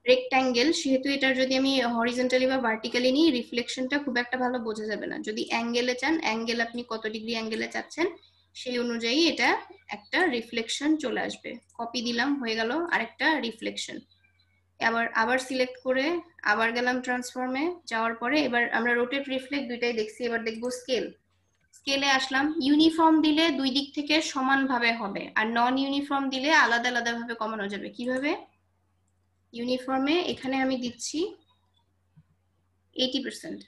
Speaker 1: রেক্ট্যাঙ্গেল সেহেতু এটার যদি আমি হরিজেন্টালি বা ভার্টিক্যালি নিই রিফ্লেকশনটা খুব একটা ভালো বোঝা যাবে না। যদি অ্যাঙ্গেলে চান অ্যাঙ্গেল আপনি কত ডিগ্রি অ্যাঙ্গেলে চাচ্ছেন, সেই অনুযায়ী এটা একটা রিফ্লেকশন চলে আসবে। কপি দিলাম, হয়ে গেল আরেকটা রিফ্লেকশন আবার আবার সিলেক্ট করে আবার গেলাম ট্রান্সফর্মে যাওয়ার পরে এবার আমরা রোটেট রিফ্লেক্ট দুইটাই দেখছি, এবার দেখব স্কেল স্কেলে আসলাম ইউনিফর্ম দিলে দুই দিক থেকে সমানভাবে হবে, আর নন ইউনিফর্ম দিলে আলাদা আলাদা ভাবে কমানো যাবে। কীভাবে? ইউনিফর্মে এখানে আমি দিচ্ছি এইটি পার্সেন্ট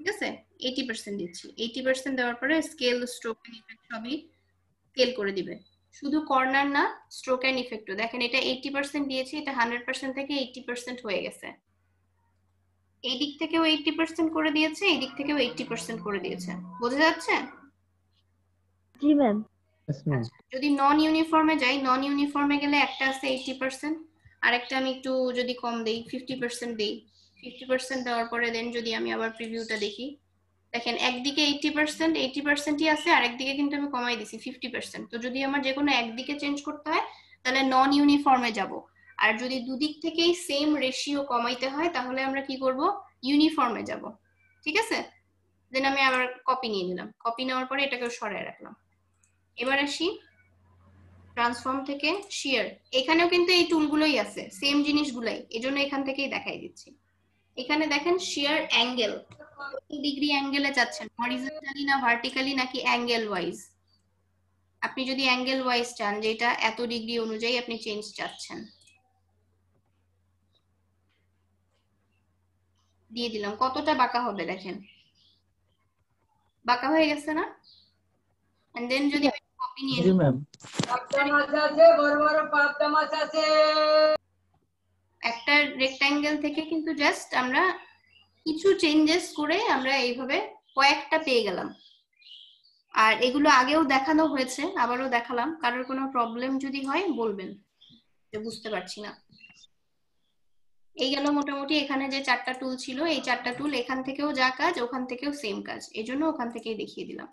Speaker 1: ঠিক আছে? এইটি পার্সেন্ট দিচ্ছি। এইটি পার্সেন্ট দেওয়ার পরে স্কেল স্ট্রোক ইফেক্ট সবই স্কেল করে দিবে। শুধু কর্নার না স্ট্রোক অ্যান্ড ইফেক্টও দেখেন এটা এইটি পার্সেন্ট দিয়েছি এটা হান্ড্রেড পার্সেন্ট থেকে এইটি পার্সেন্ট হয়ে গেছে। এই দিক থেকেও এইটি পার্সেন্ট করে দিয়েছে এই দিক থেকেও এইটি পার্সেন্ট করে দিয়েছে। বোঝা যাচ্ছে?
Speaker 8: জি ম্যাম
Speaker 1: যদি নন ইউনিফর্মে যাই নন ইউনিফর্মে গেলে একটা আছে এইটি পার্সেন্ট আর একটা আমি একটু যদি কম দেই ফিফটি পার্সেন্ট দেই। ফিফটি পার্সেন্ট দেওয়ার পরে দেন যদি আমি আবার প্রিভিউটা দেখি। দেখেন, একদিকে এইটি পার্সেন্ট এইটি পার্সেন্টই আছে আর একদিকে কিন্তু আমি কমাই দিছি ফিফটি পার্সেন্ট তো যদি আমার যে কোনো একদিকে চেঞ্জ করতে হয়, তাহলে নন ইউনিফর্মে যাব। আর যদি দুদিক থেকেই সেম রেশিও কমাইতে হয়, তাহলে আমরা কি করব? ইউনিফর্মে যাব। ঠিক আছে? দেন আমি আবার কপি নিয়ে নিলাম। কপি নেওয়ার পরে এটাকেও সরায় রাখলাম। এবার আসি ট্রান্সফর্ম থেকে শিয়ার এখানেও কিন্তু এই টুলগুলোই আছে সেম জিনিসগুলাই, এজন্য এখান থেকেই দেখাই দিচ্ছি। এখানে দেখেন শিয়ার অ্যাঙ্গেল ডিগ্রি অ্যাঙ্গেলে চাচ্ছেন হরিজন্টালি না ভার্টিক্যালি নাকি অ্যাঙ্গেল ওয়াইজ আপনি যদি অ্যাঙ্গেল ওয়াইজ চান যে এটা এত ডিগ্রি অনুযায়ী আপনি চেঞ্জ চাচ্ছেন। দিয়ে দিলাম, কতটা বাঁকা হবে দেখেন। বাঁকা হয়ে গেছে না? এন্ড দেন যদি নিয়ে
Speaker 2: জি ম্যাম
Speaker 1: একটা রেক্ট্যাঙ্গেল থেকে কিন্তু জাস্ট আমরা কিছু চেঞ্জেস করে আমরা এইভাবে কয়েকটা পেয়ে গেলাম। আর এগুলো আগেও দেখানো হয়েছে আবারও দেখালাম। কারোর কোনো প্রবলেম যদি হয় বলবেন। যে বুঝতে পারছি না। এই গেল মোটামুটি এখানে যে চারটা টুল ছিল এই চারটা টুল এখান থেকেও যা কাজ ওখান থেকেও সেম কাজ। এই জন্য ওখান থেকেই দেখিয়ে দিলাম।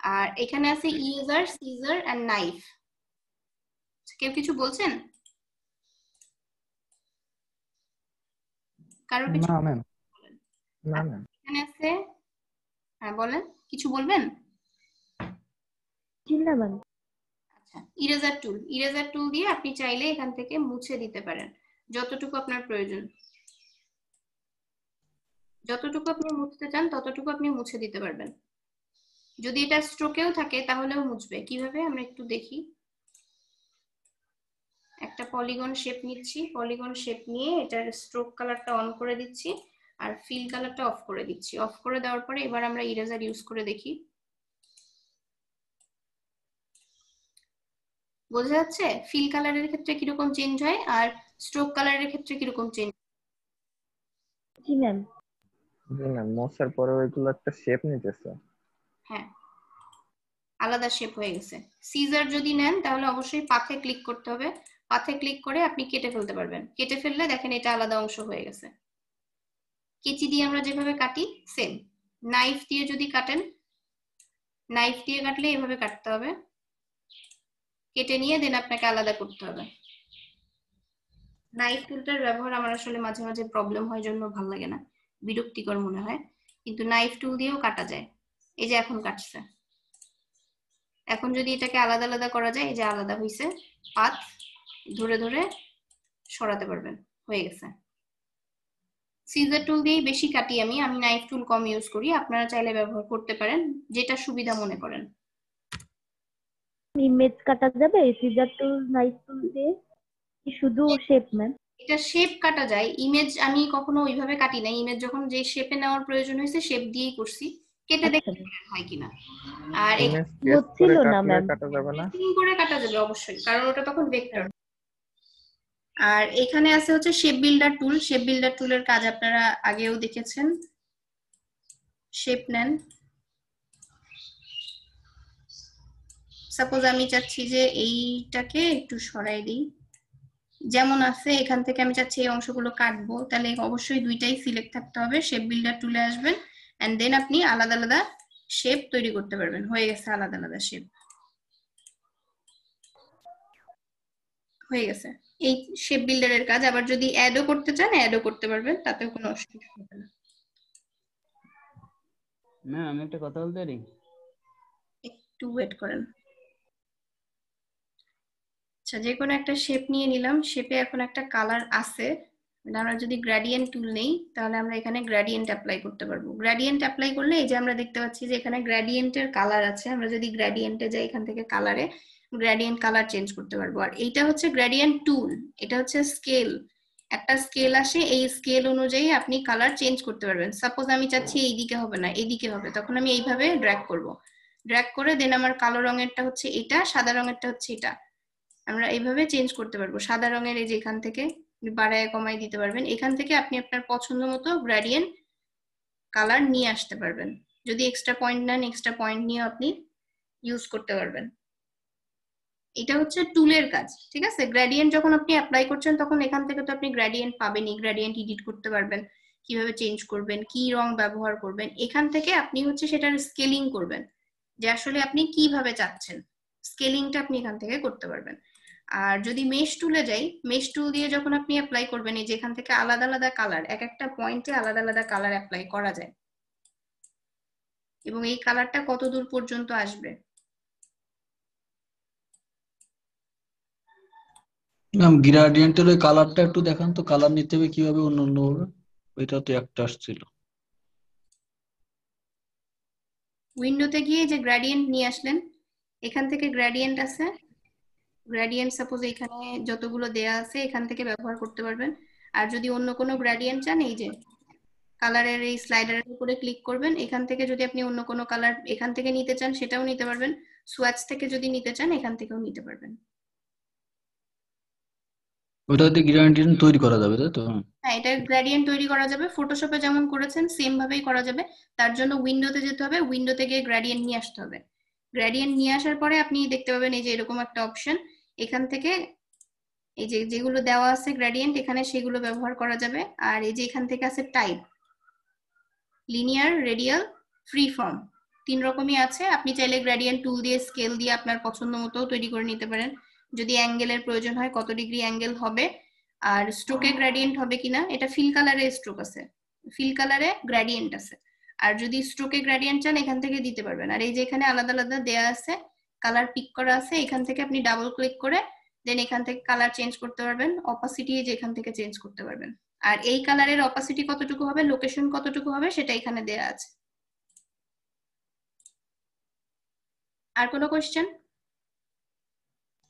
Speaker 1: আর এখানে আছে ইউজার সিজার অ্যান্ড নাইফ কেউ কিছু বলছেন? কারোর কিছু
Speaker 6: না ম্যাম না ম্যাম
Speaker 1: এখানে আছে হ্যাঁ বলেন। কিছু বলবেন?
Speaker 8: না ম্যাম
Speaker 1: আচ্ছা ইরেজার টুল ইরেজার টুল দিয়ে আপনি চাইলে এখান থেকে মুছে দিতে পারেন। যতটুকু আপনার প্রয়োজন। যতটুকু আপনি মুছতে চান ততটুকু আপনি মুছে দিতে পারবেন। যদি এটা স্ট্রোকেও থাকে তাহলেও মুছবে। কীভাবে? আমরা একটু দেখি। একটা পলিগন শেপ নিচ্ছি। পলিগন শেপ নিয়ে এটার স্ট্রোক কালারটা অন করে দিচ্ছি আর ফিল কালারটা অফ করে দিচ্ছি। অফ করে দেওয়ার পরে এবার আমরা ইরেজার ইউজ করে দেখি। বোঝা যাচ্ছে? ফিল কালারের ক্ষেত্রে কীরকম চেঞ্জ হয় আর স্ট্রোক কালারের ক্ষেত্রে কীরকম চেঞ্জ
Speaker 8: জি ম্যাম
Speaker 10: জি ম্যাম মোছার পরে ওইগুলো একটা শেপ নিতেছে।
Speaker 1: হ্যাঁ। আলাদা শেপ হয়ে গেছে। সিজার যদি নেন, তাহলে অবশ্যই পাথে ক্লিক করতে হবে। পাথে ক্লিক করে আপনি কেটে ফেলতে পারবেন। কেটে ফেললে দেখেন এটা আলাদা অংশ হয়ে গেছে। কেচি দিয়ে আমরা যেভাবে কাটি সেম নাইফ দিয়ে যদি কাটেন নাইফ দিয়ে কাটলে এভাবে কাটতে হবে। কেটে নিয়ে দেন আপনাকে আলাদা করতে হবে। নাইফ টুলটার ব্যবহার আমার আসলে মাঝে মাঝে প্রবলেম হয় জন্য ভালো লাগে না। বিরক্তিকর মনে হয়। কিন্তু নাইফ টুল দিয়েও কাটা যায়। এই যে এখন কাটছে। এখন যদি এটাকে আলাদা আলাদা করা যায় এই যে আলাদা হইছে পাত ধরে ধরে সরাতে পারবেন হয়ে গেছে। সিজার টুল দিয়েই বেশি কাটি আমি আমি নাইফ টুল কম ইউজ করি আপনারা চাইলে ব্যবহার করতে পারেন যেটা সুবিধা মনে করেন।
Speaker 8: ইমেজ কাটা যাবে সিজার টুল নাইফ টুল দিয়ে? শুধু শেপ ম্যাম
Speaker 1: এটা শেপ কাটা যায়। ইমেজ আমি কখনো ওইভাবে কাটি না ইমেজ যখন যে শেপে নেওয়ার প্রয়োজন হয়েছে শেপ দিয়েই করছি। কেটে দেখতে হয় কিনা। আর
Speaker 8: না, ma'am।
Speaker 10: কাটা যাবে না?
Speaker 1: করে কাটা যাবে অবশ্যই। কারণ ওটা তখন ভেক্টর আর এখানে আছে হচ্ছে shape builder tool shape builder টুলের কাজ আপনারা আগেও দেখেছেন। শেপ নেন। সাপোজ আমি চাচ্ছি যে এইটাকে একটু সরাই দিই। যেমন আছে এখান থেকে আমি চাচ্ছি এই অংশগুলো কাটবো। তাহলে অবশ্যই দুইটাই সিলেক্ট থাকতে হবে। শেপ বিল্ডার টুলে আসবেন। এন্ড দেন আপনি আলাদা আলাদা শেপ তৈরি করতে পারবেন। হয়ে গেছে আলাদা আলাদা শেপ হয়ে গেছে। এই শেপ বিল্ডারের কাজ। আবার যদি অ্যাডও করতে চান অ্যাডও করতে পারবেন। তাতেও কোনো অসুবিধা হবে না।
Speaker 9: ম্যাম আমি একটা কথা বলতে পারি?
Speaker 1: একটু ওয়েট করেন। আচ্ছা যে কোনো একটা শেপ নিয়ে নিলাম। শেপে এখন একটা কালার আছে। মানে আমরা যদি গ্রেডিয়েন্ট টুল নেই, তাহলে আমরা এখানে গ্রেডিয়েন্ট অ্যাপ্লাই করতে পারব। গ্রেডিয়েন্ট অ্যাপ্লাই করলে এই যে আমরা দেখতে পাচ্ছি যে এখানে গ্রেডিয়েন্টের কালার আছে, আমরা যদি গ্রেডিয়েন্টে যাই এখান থেকে কালারে গ্রেডিয়েন্ট কালার চেঞ্জ করতে পারব। আর এইটা হচ্ছে গ্রেডিয়েন্ট টুল এটা হচ্ছে স্কেল একটা স্কেল আসে, এই স্কেল অনুযায়ী আপনি কালার চেঞ্জ করতে পারবেন। সাপোজ আমি চাচ্ছি এইদিকে হবে না এইদিকে হবে, তখন আমি এইভাবে ড্র্যাগ করব। ড্র্যাগ করে দেন আমার কালো রঙেরটা হচ্ছে এটা, সাদা রঙেরটা হচ্ছে এটা। আমরা এইভাবে চেঞ্জ করতে পারব, সাদা রঙের এই যে এখান থেকে। বাড়ায় কমাই দিতে পারবেন। এখান থেকে আপনি আপনার পছন্দ মতো গ্রেডিয়েন্ট কালার নিয়ে আসতে পারবেন। যদি এক্সট্রা পয়েন্ট নেন এক্সট্রা পয়েন্ট নিয়ে আপনি ইউজ করতে পারবেন। এটা হচ্ছে টুলের কাজ, ঠিক আছে? গ্রেডিয়েন্ট যখন আপনি অ্যাপ্লাই করছেন, তখন এখান থেকে তো আপনি গ্রেডিয়েন্ট পাবেনই। গ্রেডিয়েন্ট এডিট করতে পারবেন, কীভাবে চেঞ্জ করবেন, কি রং ব্যবহার করবেন। এখান থেকে আপনি হচ্ছে সেটার স্কেলিং করবেন, যে আসলে আপনি কীভাবে চাচ্ছেন। স্কেলিংটা আপনি এখান থেকে করতে পারবেন। আর যদি মেশ টুলে যাই মেশ টুল দিয়ে যখন আপনি অ্যাপ্লাই করবেন এই যে এখান থেকে আলাদা আলাদা কালার এক একটা পয়েন্টে আলাদা আলাদা কালার অ্যাপ্লাই করা যায়। এবং এই কালারটা কত দূর পর্যন্ত আসবে?
Speaker 11: ম্যাম গ্রাডিয়েন্টের ওই কালারটা একটু দেখান তো কালার নিতে হবে কীভাবে অন্য অন্য ওইটা তো একটা আসছিল।
Speaker 1: উইন্ডোতে গিয়ে যে গ্রেডিয়েন্ট নিয়ে আসলেন এখান থেকে গ্রেডিয়েন্ট আছে। গ্রেডিয়েন্ট সাপোজ এখানে যতগুলো দেয়া আছে এখান থেকে ব্যবহার করতে পারবেন। আর যদি অন্য কোনো গ্রেডিয়েন্ট চান এই যে কালারের এই স্লাইডারের উপরে ক্লিক করবেন এখান থেকে যদি আপনি অন্য কোনো কালার এখান থেকে নিতে চান সেটাও নিতে পারবেন। সোয়াচ থেকে যদি নিতে চান এখান থেকেও নিতে পারবেন।
Speaker 11: ওইটাতে গ্রাডিয়েন্ট তৈরি করা যাবে তাই তো?
Speaker 1: হ্যাঁ এটা গ্রেডিয়েন্ট তৈরি করা যাবে। ফটোশপে যেমন করেছেন সেম ভাবেই করা যাবে। তার জন্য উইন্ডোতে যেতে হবে উইন্ডোতে গিয়ে গ্রেডিয়েন্ট নিয়ে আসতে হবে। গ্রেডিয়েন্ট নিয়ে আসার পরে আপনি দেখতে পাবেন এই যে এরকম একটা অপশন এখান থেকে এই যে যেগুলো দেওয়া আছে গ্রেডিয়েন্ট এখানে সেগুলো ব্যবহার করা যাবে। আর এই যে এখান থেকে আছে type linear radial free form তিন রকমই আছে। আপনি চাইলে গ্রেডিয়েন্ট টুল দিয়ে স্কেল দিয়ে আপনার পছন্দ মতো তৈরি করে নিতে পারেন। যদি অ্যাঙ্গেলের প্রয়োজন হয়, কত ডিগ্রি অ্যাঙ্গেল হবে, আর স্ট্রোকে গ্রেডিয়েন্ট হবে কিনা, এটা ফিল কালারে স্ট্রোক আছে। ফিল কালারে গ্রেডিয়েন্ট আছে। আর যদি স্ট্রোকে গ্রেডিয়েন্ট চান, এখান থেকে দিতে পারবেন। আর এই যে এখানে আলাদা আলাদা দেয়া আছে কালার পিক করা আছে এখান থেকে আপনি ডাবল ক্লিক করে দেন এখান থেকে কালার চেঞ্জ করতে পারবেন অপাসিটি যে এখান থেকে চেঞ্জ করতে পারবেন। আর এই কালারের অপাসিটি কতটুকু হবে লোকেশন কতটুকু হবে সেটা এখানে দেয়া আছে। আর কোনো কোশ্চেন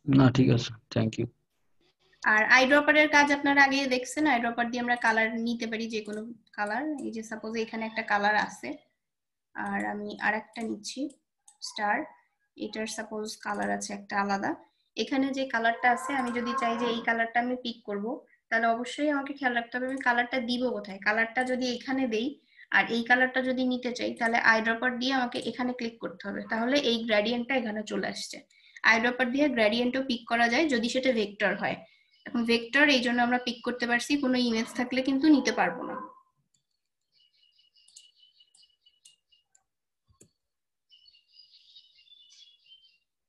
Speaker 11: না ঠিক আছে থ্যাংক ইউ
Speaker 1: আর আইড্রপারের কাজ আপনারা আগে দেখছেন আইড্রপার দিয়ে আমরা কালার নিতে পারি যে কোনো কালার এই যে সাপোজ এখানে একটা কালার আছে আর আমি আরেকটা নিচ্ছি স্টার এটার সাপোজ কালার আছে একটা আলাদা। এখানে যে কালারটা আছে, আমি যদি চাই যে এই কালারটা আমি পিক করব, তাহলে অবশ্যই আমাকে খেয়াল রাখতে হবে আমি কালারটা দিব কোথায়। কালারটা যদি এখানে দেই, আর এই কালারটা যদি নিতে চাই, তাহলে আইড্রপার দিয়ে আমাকে এখানে ক্লিক করতে হবে। তাহলে এই গ্রেডিয়েন্টটা এখানে চলে আসছে। আইড্রপার দিয়ে গ্রেডিয়েন্টও পিক করা যায় যদি সেটা ভেক্টর হয়। এখন ভেক্টর এই জন্য আমরা পিক করতে পারছি, কোনো ইমেজ থাকলে কিন্তু নিতে পারব না।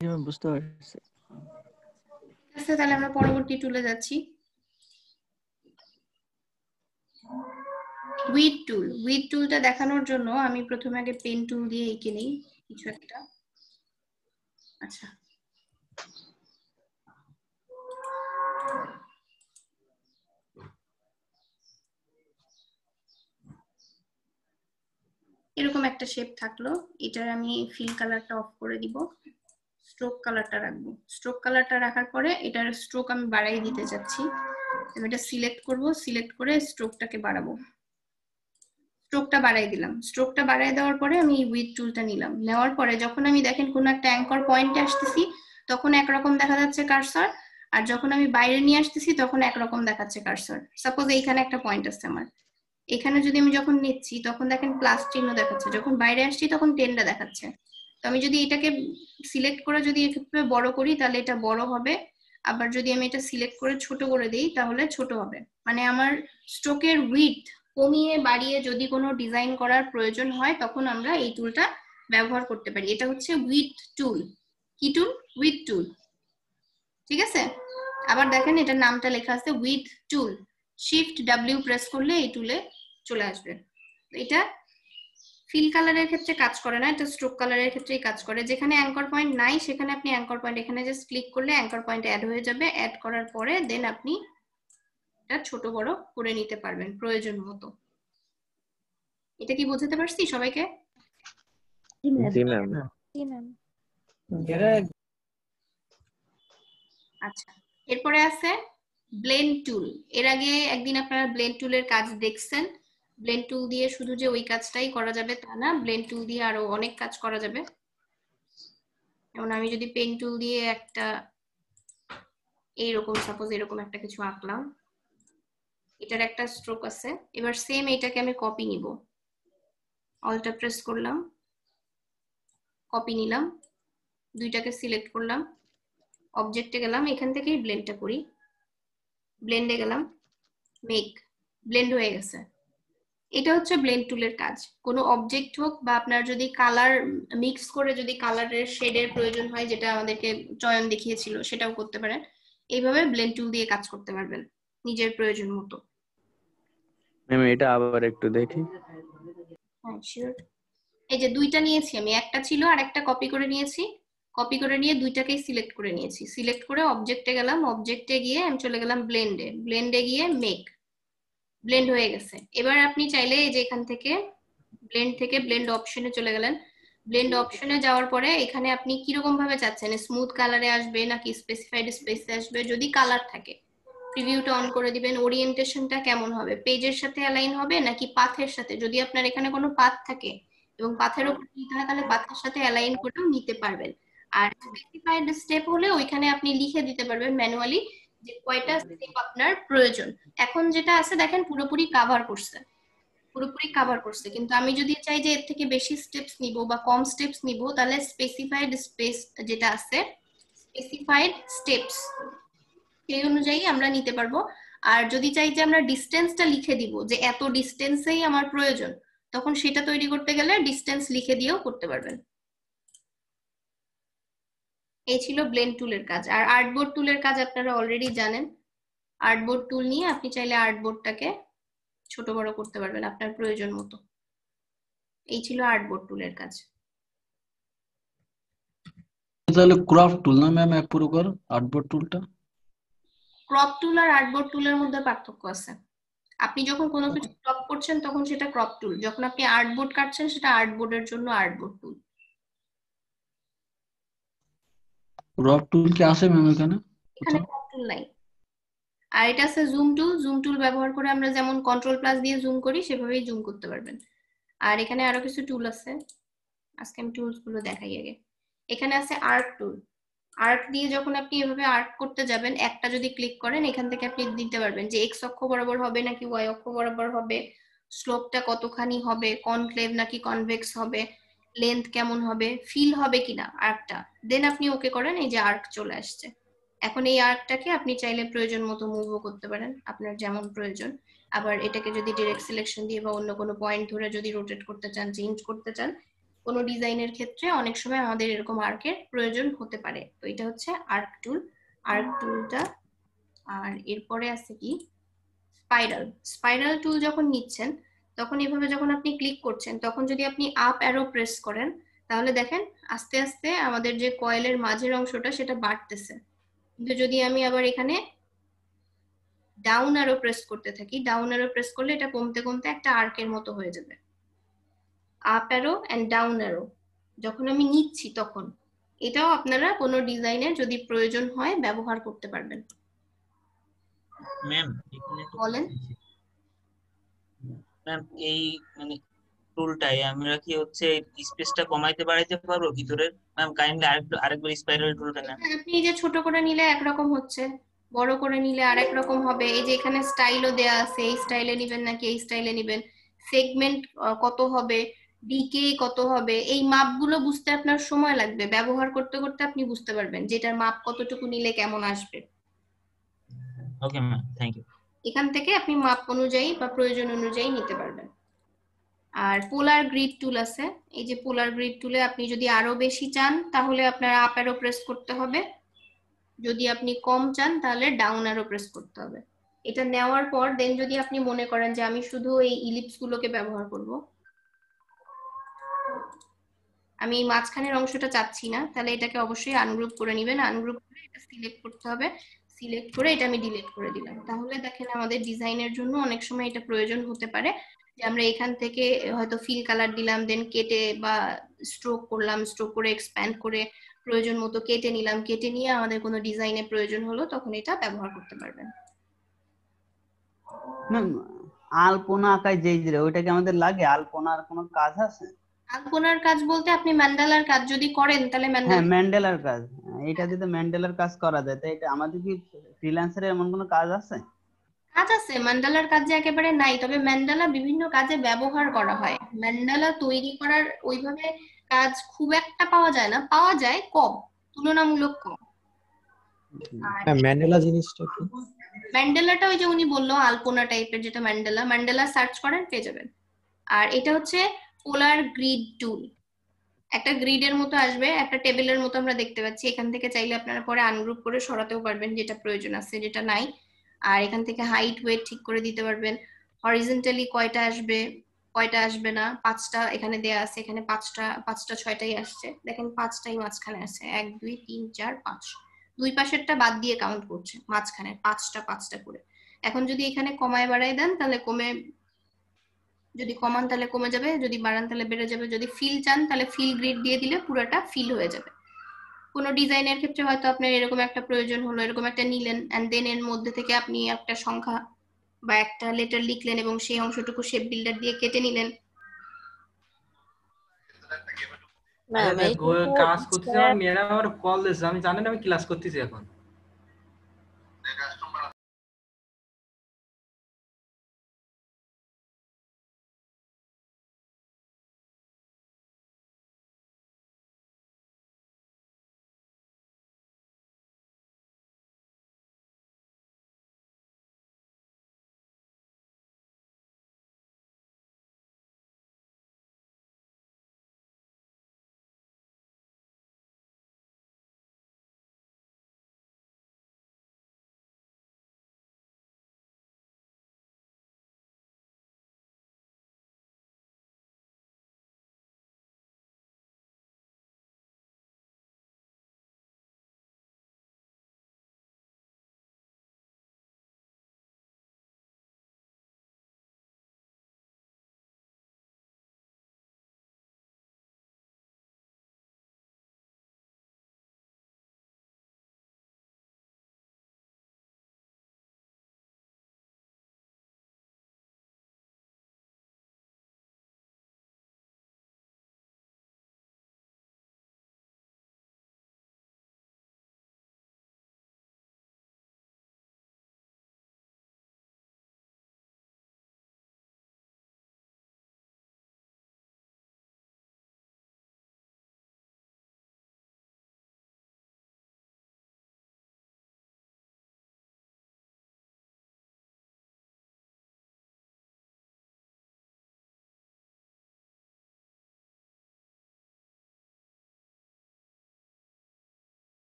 Speaker 6: পারছি।
Speaker 1: ঠিক তাহলে আমরা পরবর্তী টুলে যাচ্ছি। উইড টুল উইড টুলটা দেখানোর জন্য আমি প্রথমে আগে পেন টুল দিয়ে এঁকে নিই, কিছু একটা। আচ্ছা। এরকম একটা শেপ থাকল। এটার আমি ফিল কালারটা অফ করে দিব। স্ট্রোক কালারটা রাখব। স্ট্রোক কালারটা রাখার পরে এটার স্ট্রোক আমি বাড়াই দিতে চাচ্ছি। আমি এটা সিলেক্ট করব সিলেক্ট করে স্ট্রোকটাকে বাড়াবো। স্ট্রোকটা বাড়াই দিলাম। স্ট্রোকটা বাড়াই দেওয়ার পরে আমি উইথ টুলটা নিলাম। নেওয়ার পরে যখন আমি দেখেন কোনো একটা অ্যাঙ্কর পয়েন্টে আসতেছি, তখন একরকম দেখা যাচ্ছে কারসর আর যখন আমি বাইরে নিয়ে আসতেছি, তখন একরকম দেখাচ্ছে কারসর সাপোজ এইখানে একটা পয়েন্ট আছে আমার। এখানে যদি আমি যখন নিচ্ছি, তখন দেখেন প্লাস চিহ্ন দেখাচ্ছে। যখন বাইরে আসছি, তখন টেনটা দেখাচ্ছে। আমি যদি এটাকে সিলেক্ট করে যদি এক্ষেত্রে বড় করি, তাহলে এটা বড় হবে। আবার যদি আমি এটা সিলেক্ট করে ছোট করে দিই, তাহলে ছোট হবে। মানে আমার স্ট্রোকের উইথ কমিয়ে বাড়িয়ে যদি কোনো ডিজাইন করার প্রয়োজন হয়, তখন আমরা এই টুলটা ব্যবহার করতে পারি। এটা হচ্ছে উইথ টুল কি টুল উইথ টুল ঠিক আছে? আবার দেখেন এটার নামটা লেখা আছে with tool shift W press করলে এই টুলে চলে আসবে। এটা ফিল কালারের ক্ষেত্রে কাজ করে না এটা স্ট্রোক কালারের ক্ষেত্রেই কাজ করে। যেখানে অ্যাঙ্কর পয়েন্ট নাই সেখানে আপনি অ্যাঙ্কর পয়েন্ট এখানে জাস্ট ক্লিক করলে অ্যাঙ্কর পয়েন্ট অ্যাড হয়ে যাবে। অ্যাড করার পরে দেন আপনি এটা ছোট বড় করে নিতে পারবেন প্রয়োজন মতো। এটা কি বোঝাতে পারছি সবাইকে?
Speaker 10: জি ম্যাম
Speaker 8: জি ম্যাম
Speaker 1: আচ্ছা এরপরে আছে ব্লেন্ড টুল এর আগে একদিন আপনারা ব্লেন্ড টুলের কাজ দেখছেন। ব্লেন্ড টুল দিয়ে শুধু যে ওই কাজটাই করা যাবে তা না ব্লেন্ড টুল দিয়ে আরও অনেক কাজ করা যাবে। যেমন আমি যদি পেন টুল দিয়ে একটা এইরকম সাপোজ এরকম একটা কিছু আঁকলাম, এটার একটা স্ট্রোক আছে, এবার সেম এটাকে আমি কপি নিব। অলটা প্রেস করলাম কপি নিলাম, দুইটাকে সিলেক্ট করলাম অবজেক্টে গেলাম, এখান থেকেই ব্লেন্ডটা করি। ব্লেন্ডে গেলাম মেক ব্লেন্ড হয়ে গেছে। এটা হচ্ছে ব্লেন্ড টুলের কাজ। কোনো অবজেক্ট হোক বা আপনার যদি কালার মিক্স করে যদি কালারের শেডের প্রয়োজন হয় যেটা আমাদেরকে চয়ন দেখিয়েছিল সেটাও করতে পারেন। এইভাবে ব্লেন্ড টুল দিয়ে কাজ করতে পারবেন নিজের প্রয়োজন মতো।
Speaker 10: ম্যাম এটা আবার একটু দেখি।
Speaker 1: হ্যাঁ শিওর এই যে দুইটা নিয়েছি আমি একটা ছিল আর একটা কপি করে নিয়েছি। কপি করে নিয়ে দুইটাকেই সিলেক্ট করে নিয়েছি। সিলেক্ট করে অবজেক্টে গেলাম অবজেক্টে গিয়ে আমি চলে গেলাম ব্লেন্ডে ব্লেন্ডে গিয়ে মেক ব্লেন্ড হয়ে গেছে। এবার আপনি চাইলে এই যে এখান থেকে ব্লেন্ড থেকে ব্লেন্ড অপশনে চলে গেলেন। ব্লেন্ড অপশনে যাওয়ার পরে এখানে আপনি কীরকম ভাবে চাচ্ছেন? স্মুথ কালারে আসবে নাকি স্পেসিফাইড স্পেসে আসবে? যদি কালার থাকে প্রিভিউটা অন করে দিবেন ওরিয়েন্টেশনটা কেমন হবে? পেজের সাথে অ্যালাইন হবে নাকি পাথের সাথে? যদি আপনার এখানে কোনো পাথ থাকে এবং পাথের উপর নিতে হয় তাহলে পাথের সাথে অ্যালাইন করেও নিতে পারবেন। আর স্পেসিফাইড স্টেপ হলে ওইখানে আপনি লিখে দিতে পারবেন ম্যানুয়ালি যে কয়টা স্টেপ আপনার প্রয়োজন। এখন যেটা আছে, দেখেন পুরোপুরি কাভার করছে। পুরোপুরি কাভার করছে। কিন্তু আমি যদি চাই যে এর থেকে বেশি স্টেপস নিব বা কম স্টেপস নিব, তাহলে স্পেসিফাইড স্পেস যেটা আছে স্পেসিফাইড স্টেপস সেই অনুযায়ী আমরা নিতে পারব। আর যদি চাই যে আমরা ডিস্টেন্সটা লিখে দিব, যে এত ডিস্টেন্সেই আমার প্রয়োজন, তখন সেটা তৈরি করতে গেলে ডিস্টেন্স লিখে দিয়েও করতে পারবেন। এই ছিল ব্লেন্ড টুলের কাজ। আর আর্টবোর্ড টুলের কাজ আপনারা অলরেডি জানেন। আর্টবোর্ড টুল নিয়ে আপনি চাইলে আর্টবোর্ডটাকে ছোট বড় করতে পারবেন আপনার প্রয়োজন মতো। এই ছিল আর্টবোর্ড টুলের কাজ।
Speaker 11: তাহলে ক্রাফট টুল না ম্যাম এক প্রকার আর্টবোর্ড টুলটা
Speaker 1: ক্রপ টুল আর আর্টবোর্ড টুলের মধ্যে পার্থক্য আছে। আপনি যখন কোনো কিছু ক্রপ করছেন তখন সেটা ক্রপ টুল যখন আপনি আর্টবোর্ড কাটছেন সেটা আর্টবোর্ডের জন্য আর্টবোর্ড টুল
Speaker 11: ক্রাফট টুল কি আছে ম্যাম এখানে?
Speaker 1: এখানে ক্রপ টুল নাই। আর এটা আছে জুম টুল জুম টুল ব্যবহার করে আমরা যেমন কন্ট্রোল প্লাস দিয়ে জুম করি, সেভাবেই জুম করতে পারবেন। আর এখানে আরও কিছু টুল আছে। আজকে আমি টুলসগুলো দেখাই আগে। এখানে আছে আর্ট টুল আর্ট দিয়ে যখন আপনি এভাবে আর্ট করতে যাবেন, একটা যদি ক্লিক করেন, এখান থেকে আপনি দিতে পারবেন যে এক্স অক্ষ বরাবর হবে নাকি ওয়াই অক্ষ বরাবর হবে স্লোপটা কতখানি হবে কনক্লেভ নাকি কনভেক্স হবে লেন্থ কেমন হবে ফিল হবে কিনা আর্কটা দেন আপনি ওকে করেন, এই যে আর্ক চলে আসছে। এখন এই আর্কটাকে আপনি চাইলে প্রয়োজন মতো মুভও করতে পারেন, আপনার যেমন প্রয়োজন। আবার এটাকে যদি ডিরেক্ট সিলেকশন দিয়ে বা অন্য কোনো পয়েন্ট ধরে যদি রোটেট করতে চান চেঞ্জ করতে চান, কোনো ডিজাইনের ক্ষেত্রে অনেক সময় আমাদের এরকম আর্কের প্রয়োজন হতে পারে। তো এটা হচ্ছে আর্ক টুল আর্ক টুলটা আর এরপরে আছে কি? স্পাইরাল স্পাইরাল টুল যখন নিচ্ছেন তখন এভাবে যখন আপনি ক্লিক করছেন তখন যদি আপনি আপ অ্যারো প্রেস করেন তাহলে দেখেন আস্তে আস্তে আমাদের যে কয়েলের মাঝের অংশটা সেটা বাড়তেছে। কিন্তু যদি আমি আবার এখানে ডাউন অ্যারো প্রেস করতে থাকি ডাউন অ্যারো প্রেস করলে এটা কমতে কমতে একটা আর্কের মতো হয়ে যাবে। Up arrow and down arrow যখন আমি নিচ্ছি তখন এটাও আপনারা কোনো ডিজাইনের যদি প্রয়োজন হয় ব্যবহার করতে পারবেন।
Speaker 2: ম্যাম
Speaker 1: বলেন।
Speaker 2: ম্যাম এই মানে টুলটাই আমরা কি হচ্ছে স্পেসটা কমাইতে বাড়াইতে পারব ভিতরের ম্যাম কাইন্ডলি আরেকটু আরেকবার স্পাইরাল টুলটা নেন।
Speaker 1: আপনি এই যে ছোট করে নিলে একরকম হচ্ছে বড় করে নিলে আরেক রকম হবে। এই যে এখানে স্টাইলও দেয়া আছে এই স্টাইলে নিবেন নাকি এই স্টাইলে নিবেন? সেগমেন্ট কত হবে? ডিকে কত হবে? এই মাপগুলো বুঝতে আপনার সময় লাগবে। ব্যবহার করতে করতে আপনি বুঝতে পারবেন যেটার মাপ কতটুকু নিলে কেমন আসবে।
Speaker 2: ওকে ম্যাম থ্যাংক ইউ
Speaker 1: এখান থেকে আপনি মাপ অনুযায়ী বা প্রয়োজন অনুযায়ী নিতে পারবেন। আর পোলার গ্রিড টুল আছে। এই যে পোলার গ্রিড টুলে আপনি যদি আরও বেশি চান, তাহলে আপনার আপ অ্যারো প্রেস করতে হবে। যদি আপনি কম চান, তাহলে ডাউন অ্যারো প্রেস করতে হবে। এটা নেওয়ার পর দেন যদি আপনি মনে করেন যে আমি শুধু এই ইলিপস গুলোকে ব্যবহার করব। আমি এই মাঝখানের অংশটা চাচ্ছি না, তাহলে এটাকে অবশ্যই আনগ্রুপ করে নেবেন। আনগ্রুপ করে এটা সিলেক্ট করতে হবে। সিলেক্ট করে এটা আমি ডিলিট করে দিলাম। তাহলে দেখেন আমাদের ডিজাইনের জন্য অনেক সময় এটা প্রয়োজন হতে পারে যে আমরা এখান থেকে হয়তো ফিল কালার দিলাম দেন কেটে বা স্ট্রোক করলাম স্ট্রোক করে এক্সপ্যান্ড করে প্রয়োজন মতো কেটে নিলাম, কেটে নিয়ে আমাদের কোনো ডিজাইনে প্রয়োজন হলো তখন এটা ব্যবহার করতে পারবেন।
Speaker 9: আলপনা আঁকায় দিলে, ওইটা কি আমাদের লাগে? আলপনার কোনো কাজ আছে?
Speaker 1: আলপনার কাজ বলতে আপনি ম্যান্ডালার কাজ যদি করেন তাহলে
Speaker 9: হ্যাঁ ম্যান্ডেলার কাজ। এটা যদি ম্যান্ডেলার কাজ করা যায় তাই এটা আমাদের কি ফ্রিল্যান্সারে এমন কোনো কাজ আছে?
Speaker 1: কাজ আছে ম্যান্ডালার কাজে একেবারে নাই তবে ম্যান্ডালা বিভিন্ন কাজে ব্যবহার করা হয়। ম্যান্ডালা তৈরি করার ওইভাবে কাজ খুব একটা পাওয়া যায় না পাওয়া যায় কম তুলনামূলক কম।
Speaker 12: হ্যাঁ ম্যান্ডেলা জিনিসটা কি?
Speaker 1: ম্যান্ডেলাটা ওই যে উনি বলল আলপনা টাইপের যেটা ম্যান্ডেলা ম্যান্ডেলা সার্চ করেন পেয়ে যাবেন। আর এটা হচ্ছে পোলার গ্রিড টুল। একটা গ্রিডের মতো আসবে, একটা টেবিলের মতো আমরা দেখতে পাচ্ছি। এখান থেকে চাইলে আপনারা পরে আনগ্রুপ করে সরাতেও পারবেন যেটা প্রয়োজন আছে, যেটা নাই। আর এখান থেকে হাইট, ওয়েট ঠিক করে দিতে পারবেন। হরিজেন্টালি কয়টা আসবে? কয়টা আসবে না? পাঁচটা এখানে দেয়া আছে, এখানে পাঁচটা পাঁচটা, ছয়টাই আসছে। দেখেন পাঁচটাই মাঝখানে আছে। এক, দুই, তিন, চার, পাঁচ। দুই পাশেরটা বাদ দিয়ে কাউন্ট করছে, মাঝখানে পাঁচটা পাঁচটা করে। এখন যদি এখানে কমায় বাড়ায় দেন, তাহলে কমে যদি কমান তাহলে কমে যাবে যদি বাড়ান তাহলে বেড়ে যাবে যদি ফিল চান তাহলে ফিল গ্রিড দিয়ে দিলে পুরোটা ফিল হয়ে যাবে। কোনো ডিজাইনের ক্ষেত্রে হয়তো আপনার এরকম একটা প্রয়োজন হলো এরকম একটা নিলেন অ্যান্ড দেন এর মধ্যে থেকে আপনি একটা সংখ্যা বা একটা লেটার লিখলেন এবং সেই অংশটুকু শেপ বিল্ডার দিয়ে কেটে নিলেন।
Speaker 13: কাজ করতেছি আমার মেয়েরা আমার কল দিচ্ছে আমি জানেন আমি ক্লাস করতেছি এখন।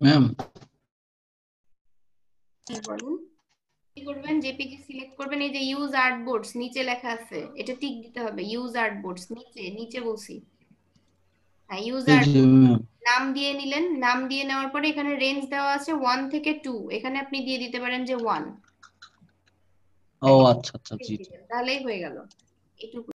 Speaker 11: ম্যাম
Speaker 1: কি বলুন? কি করবেন? জেপিজি সিলেক্ট করবেন এই যে ইউজ আর্ট বোর্ডস নিচে লেখা আছে এটা টিক দিতে হবে ইউজ আর্ট বোর্ডস নিচে নিচে বলছি। হ্যাঁ ইউজ নাম দিয়ে নিলেন নাম দিয়ে নেওয়ার পরে এখানে রেঞ্জ দেওয়া আছে ওয়ান থেকে টু এখানে আপনি দিয়ে দিতে পারেন যে ওয়ান
Speaker 11: ও আচ্ছা আচ্ছা জি।
Speaker 1: তাহলেই হয়ে গেল। এটুকু।